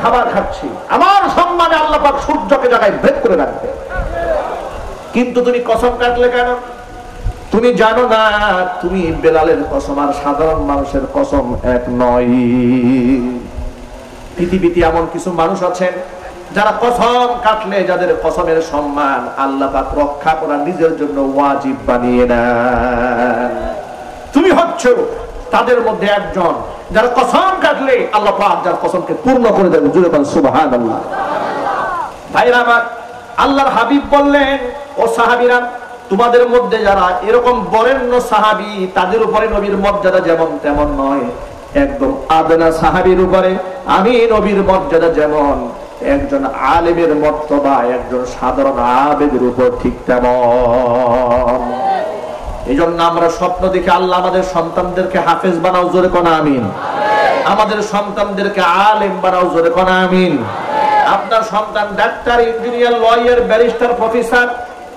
খাবার খাচ্ছি, আমার সম্মানে আল্লাহ সূর্যকে জায়গায় ভেদ করে রাখবে। কিন্তু তুমি কসম কাটলে কেন? তুমি জানো না, তুমি বেলালের কসম আর সাধারণ মানুষের কসম এক নয়। পৃথিবীতে এমন কিছু মানুষ আছেন যারা কসম কাটলে যাদের কসমের সম্মান আল্লাহ পাক রক্ষা করা নিজের জন্য ওয়াজিব বানিয়ে নেন। তুমি হচ্ছ তাদের মধ্যে একজন যারা কসম কাটলে আল্লাহ পাক যার কসমকে পূর্ণ করে দেন। জুড়ে পান ভাইরা আমার আল্লাহর হাবিব বললেন, ও সাহাবীরা, তোমাদের মধ্যে যারা এরকম বরেণ্য সাহাবী, তাদের উপরে নবীর মর্যাদা যেমন তেমন নয়। একদম আদনা সাহাবীর উপরে, আমি নবীর মর্যাদা যেমন। একজন আলেমের মর্তবা, একজন সাধারণ আবেদের উপর ঠিক তেমন। এই জন্য আমরা স্বপ্ন দেখে আল্লাহ আমাদের সন্তানদেরকে হাফেজ বানাও, জোরে কোনা আমিন। আমাদের সন্তানদেরকে আলেম বানাও, জোরে কোনা আমিন। আপনার সন্তান doctor, engineer, lawyer, barrister, professor,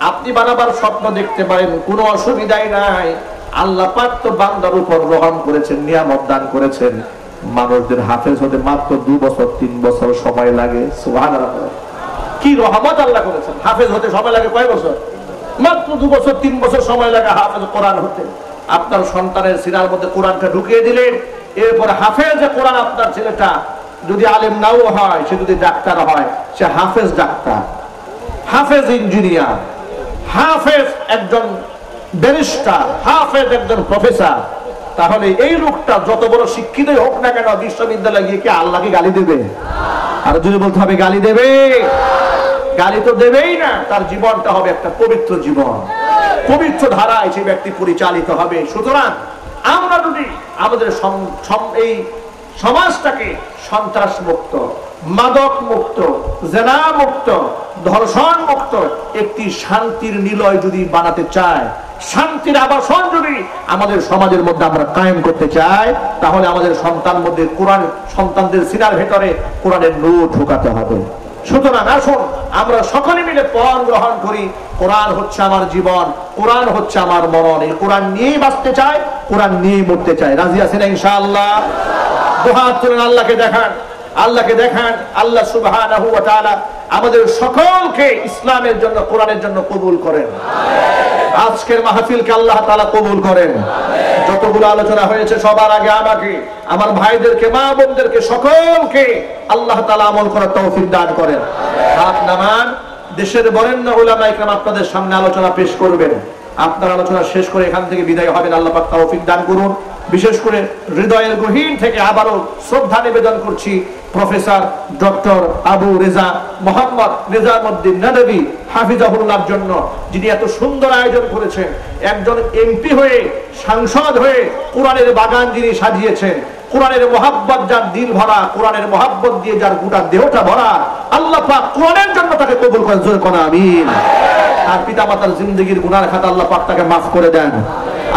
আপনি বানাবার স্বপ্ন দেখতে পারেন, কোনো অসুবিধাই নাই। আল্লাহ পাক তো বান্দার উপর রহম করেছেন, নিয়ামত দান করেছেন। মানুষদের হাফেজ হতে মাত্র দু বছর, তিন বছর সময় লাগে। কি রহমত আল্লাহ করেছেন। হাফেজ হতে সময় লাগে কয় বছর? মাত্র দু বছর, তিন বছর সময় লাগে হাফেজ কোরআন হতে। আপনার সন্তানের সিনার মধ্যে কোরআনটা ঢুকিয়ে দিলেন, এরপর হাফেজ কোরআন আপনার ছেলেটা যদি আলেম নাও হয়, সে যদি ডাক্তার হয়, সে হাফেজ ডাক্তার, হাফেজ ইঞ্জিনিয়ার, হাফেজ একজন ব্যারিস্টার, হাফেজ একজন প্রফেসর, তাহলে এই লোকটা যত বড় শিক্ষিতই হোক না কেন বিশ্ববিদ্যালয়ে গিয়ে কি আল্লাহকে গালি দেবে? আর যদি বলতে হবে, গালি দেবে? গালি তো দেবেই না, তার জীবনটা হবে একটা পবিত্র জীবন। পবিত্র ধারায় সেই ব্যক্তি পরিচালিত হবে। সুতরাং আমরা যদি আমাদের এই সমাজটাকে সন্ত্রাস মুক্ত মাদক মুক্ত জেনা মুক্ত ধর্ষণ মুক্ত একটি শান্তির নিলয় যদি বানাতে চায়, শান্তির আবাসন যদি আমাদের সমাজের মধ্যে আমরা কায়েম করতে চাই, তাহলে আমাদের সন্তান মধ্যে কোরআন, সন্তানদের সিনার ভেতরে কোরআনের নূর ঢোকাতে হবে। সুতরাং আসুন, আমরা সকলে মিলে পণ গ্রহণ করি। কোরআন হচ্ছে আমার জীবন, কোরআন হচ্ছে আমার মরণ। এই কোরআন নিয়েই বাঁচতে চায় কোরআন নিয়েই মরতে চায় রাজি আছেন ইনশাআল্লাহ? দুহাত তুলেন আল্লাহকে দেখান। আল্লাহকে দেখান, আল্লাহ তাআলা আমাদের সকলকে ইসলামের জন্য, কোরআনের জন্য কবুল করেন। আজকের মাহফিলকে আল্লাহ তালা কবুল করেন। যতগুলো আলোচনা হয়েছে সবার আগে আমাকে, আমার ভাইদেরকে, মা বোনদেরকে সকলকে আল্লাহ তালা আমল করার তৌফিক দান করেন। হাত নামান, দেশের বরেণ্য উলামা ইকরাম আপনাদের সামনে আলোচনা পেশ করবেন। আপনার আলোচনা শেষ করে এখান থেকে বিদায় হবেন। আল্লাহ পাক তৌফিক দান করুন। বিশেষ করে হৃদয়ের গহীন থেকে আবারও শ্রদ্ধা নিবেদন করছি প্রফেসর ডক্টর আবু রেজা মোহাম্মদ নিজামুদ্দিন নদী হাফিজাহুল্লার জন্য, যিনি এত সুন্দর আয়োজন করেছেন। একজন এমপি হয়ে, সাংসদ হয়ে, কোরআনের বাগান যিনি সাজিয়েছেন কোরআনের মোহাব্বত যার দিল ভরা, কোরআনের মোহাব্বত দিয়ে যার গোটা দেহটা ভরা, আল্লাহ পাক কোরআনের জন্য তাকে কবুল করেন, জোরে কোন, আমিন। আর পিতা মাতার জিন্দগির গুনার খাতা আল্লাহ পাক তাকে মাফ করে দেন।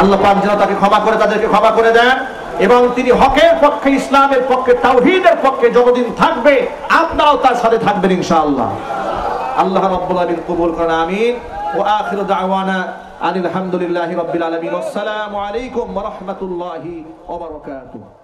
আল্লাহ পাক যেন তাকে ক্ষমা করে, তাদেরকে ক্ষমা করে দেন এবং তিনি হকের পক্ষে, ইসলামের পক্ষে, তাওহীদের পক্ষে যতদিন থাকবে, আপনারাও তার সাথে থাকবেন ইনশাআল্লাহ। আল্লাহ রাব্বুল আলামিন কবুল করেন, আমিন। ওয়া আখিরু দাওয়ানা আনিল হামদুলিল্লাহি রাব্বিল আলামিন। আসসালামু আলাইকুম ওয়া রাহমাতুল্লাহি ওয়া বারাকাতুহু।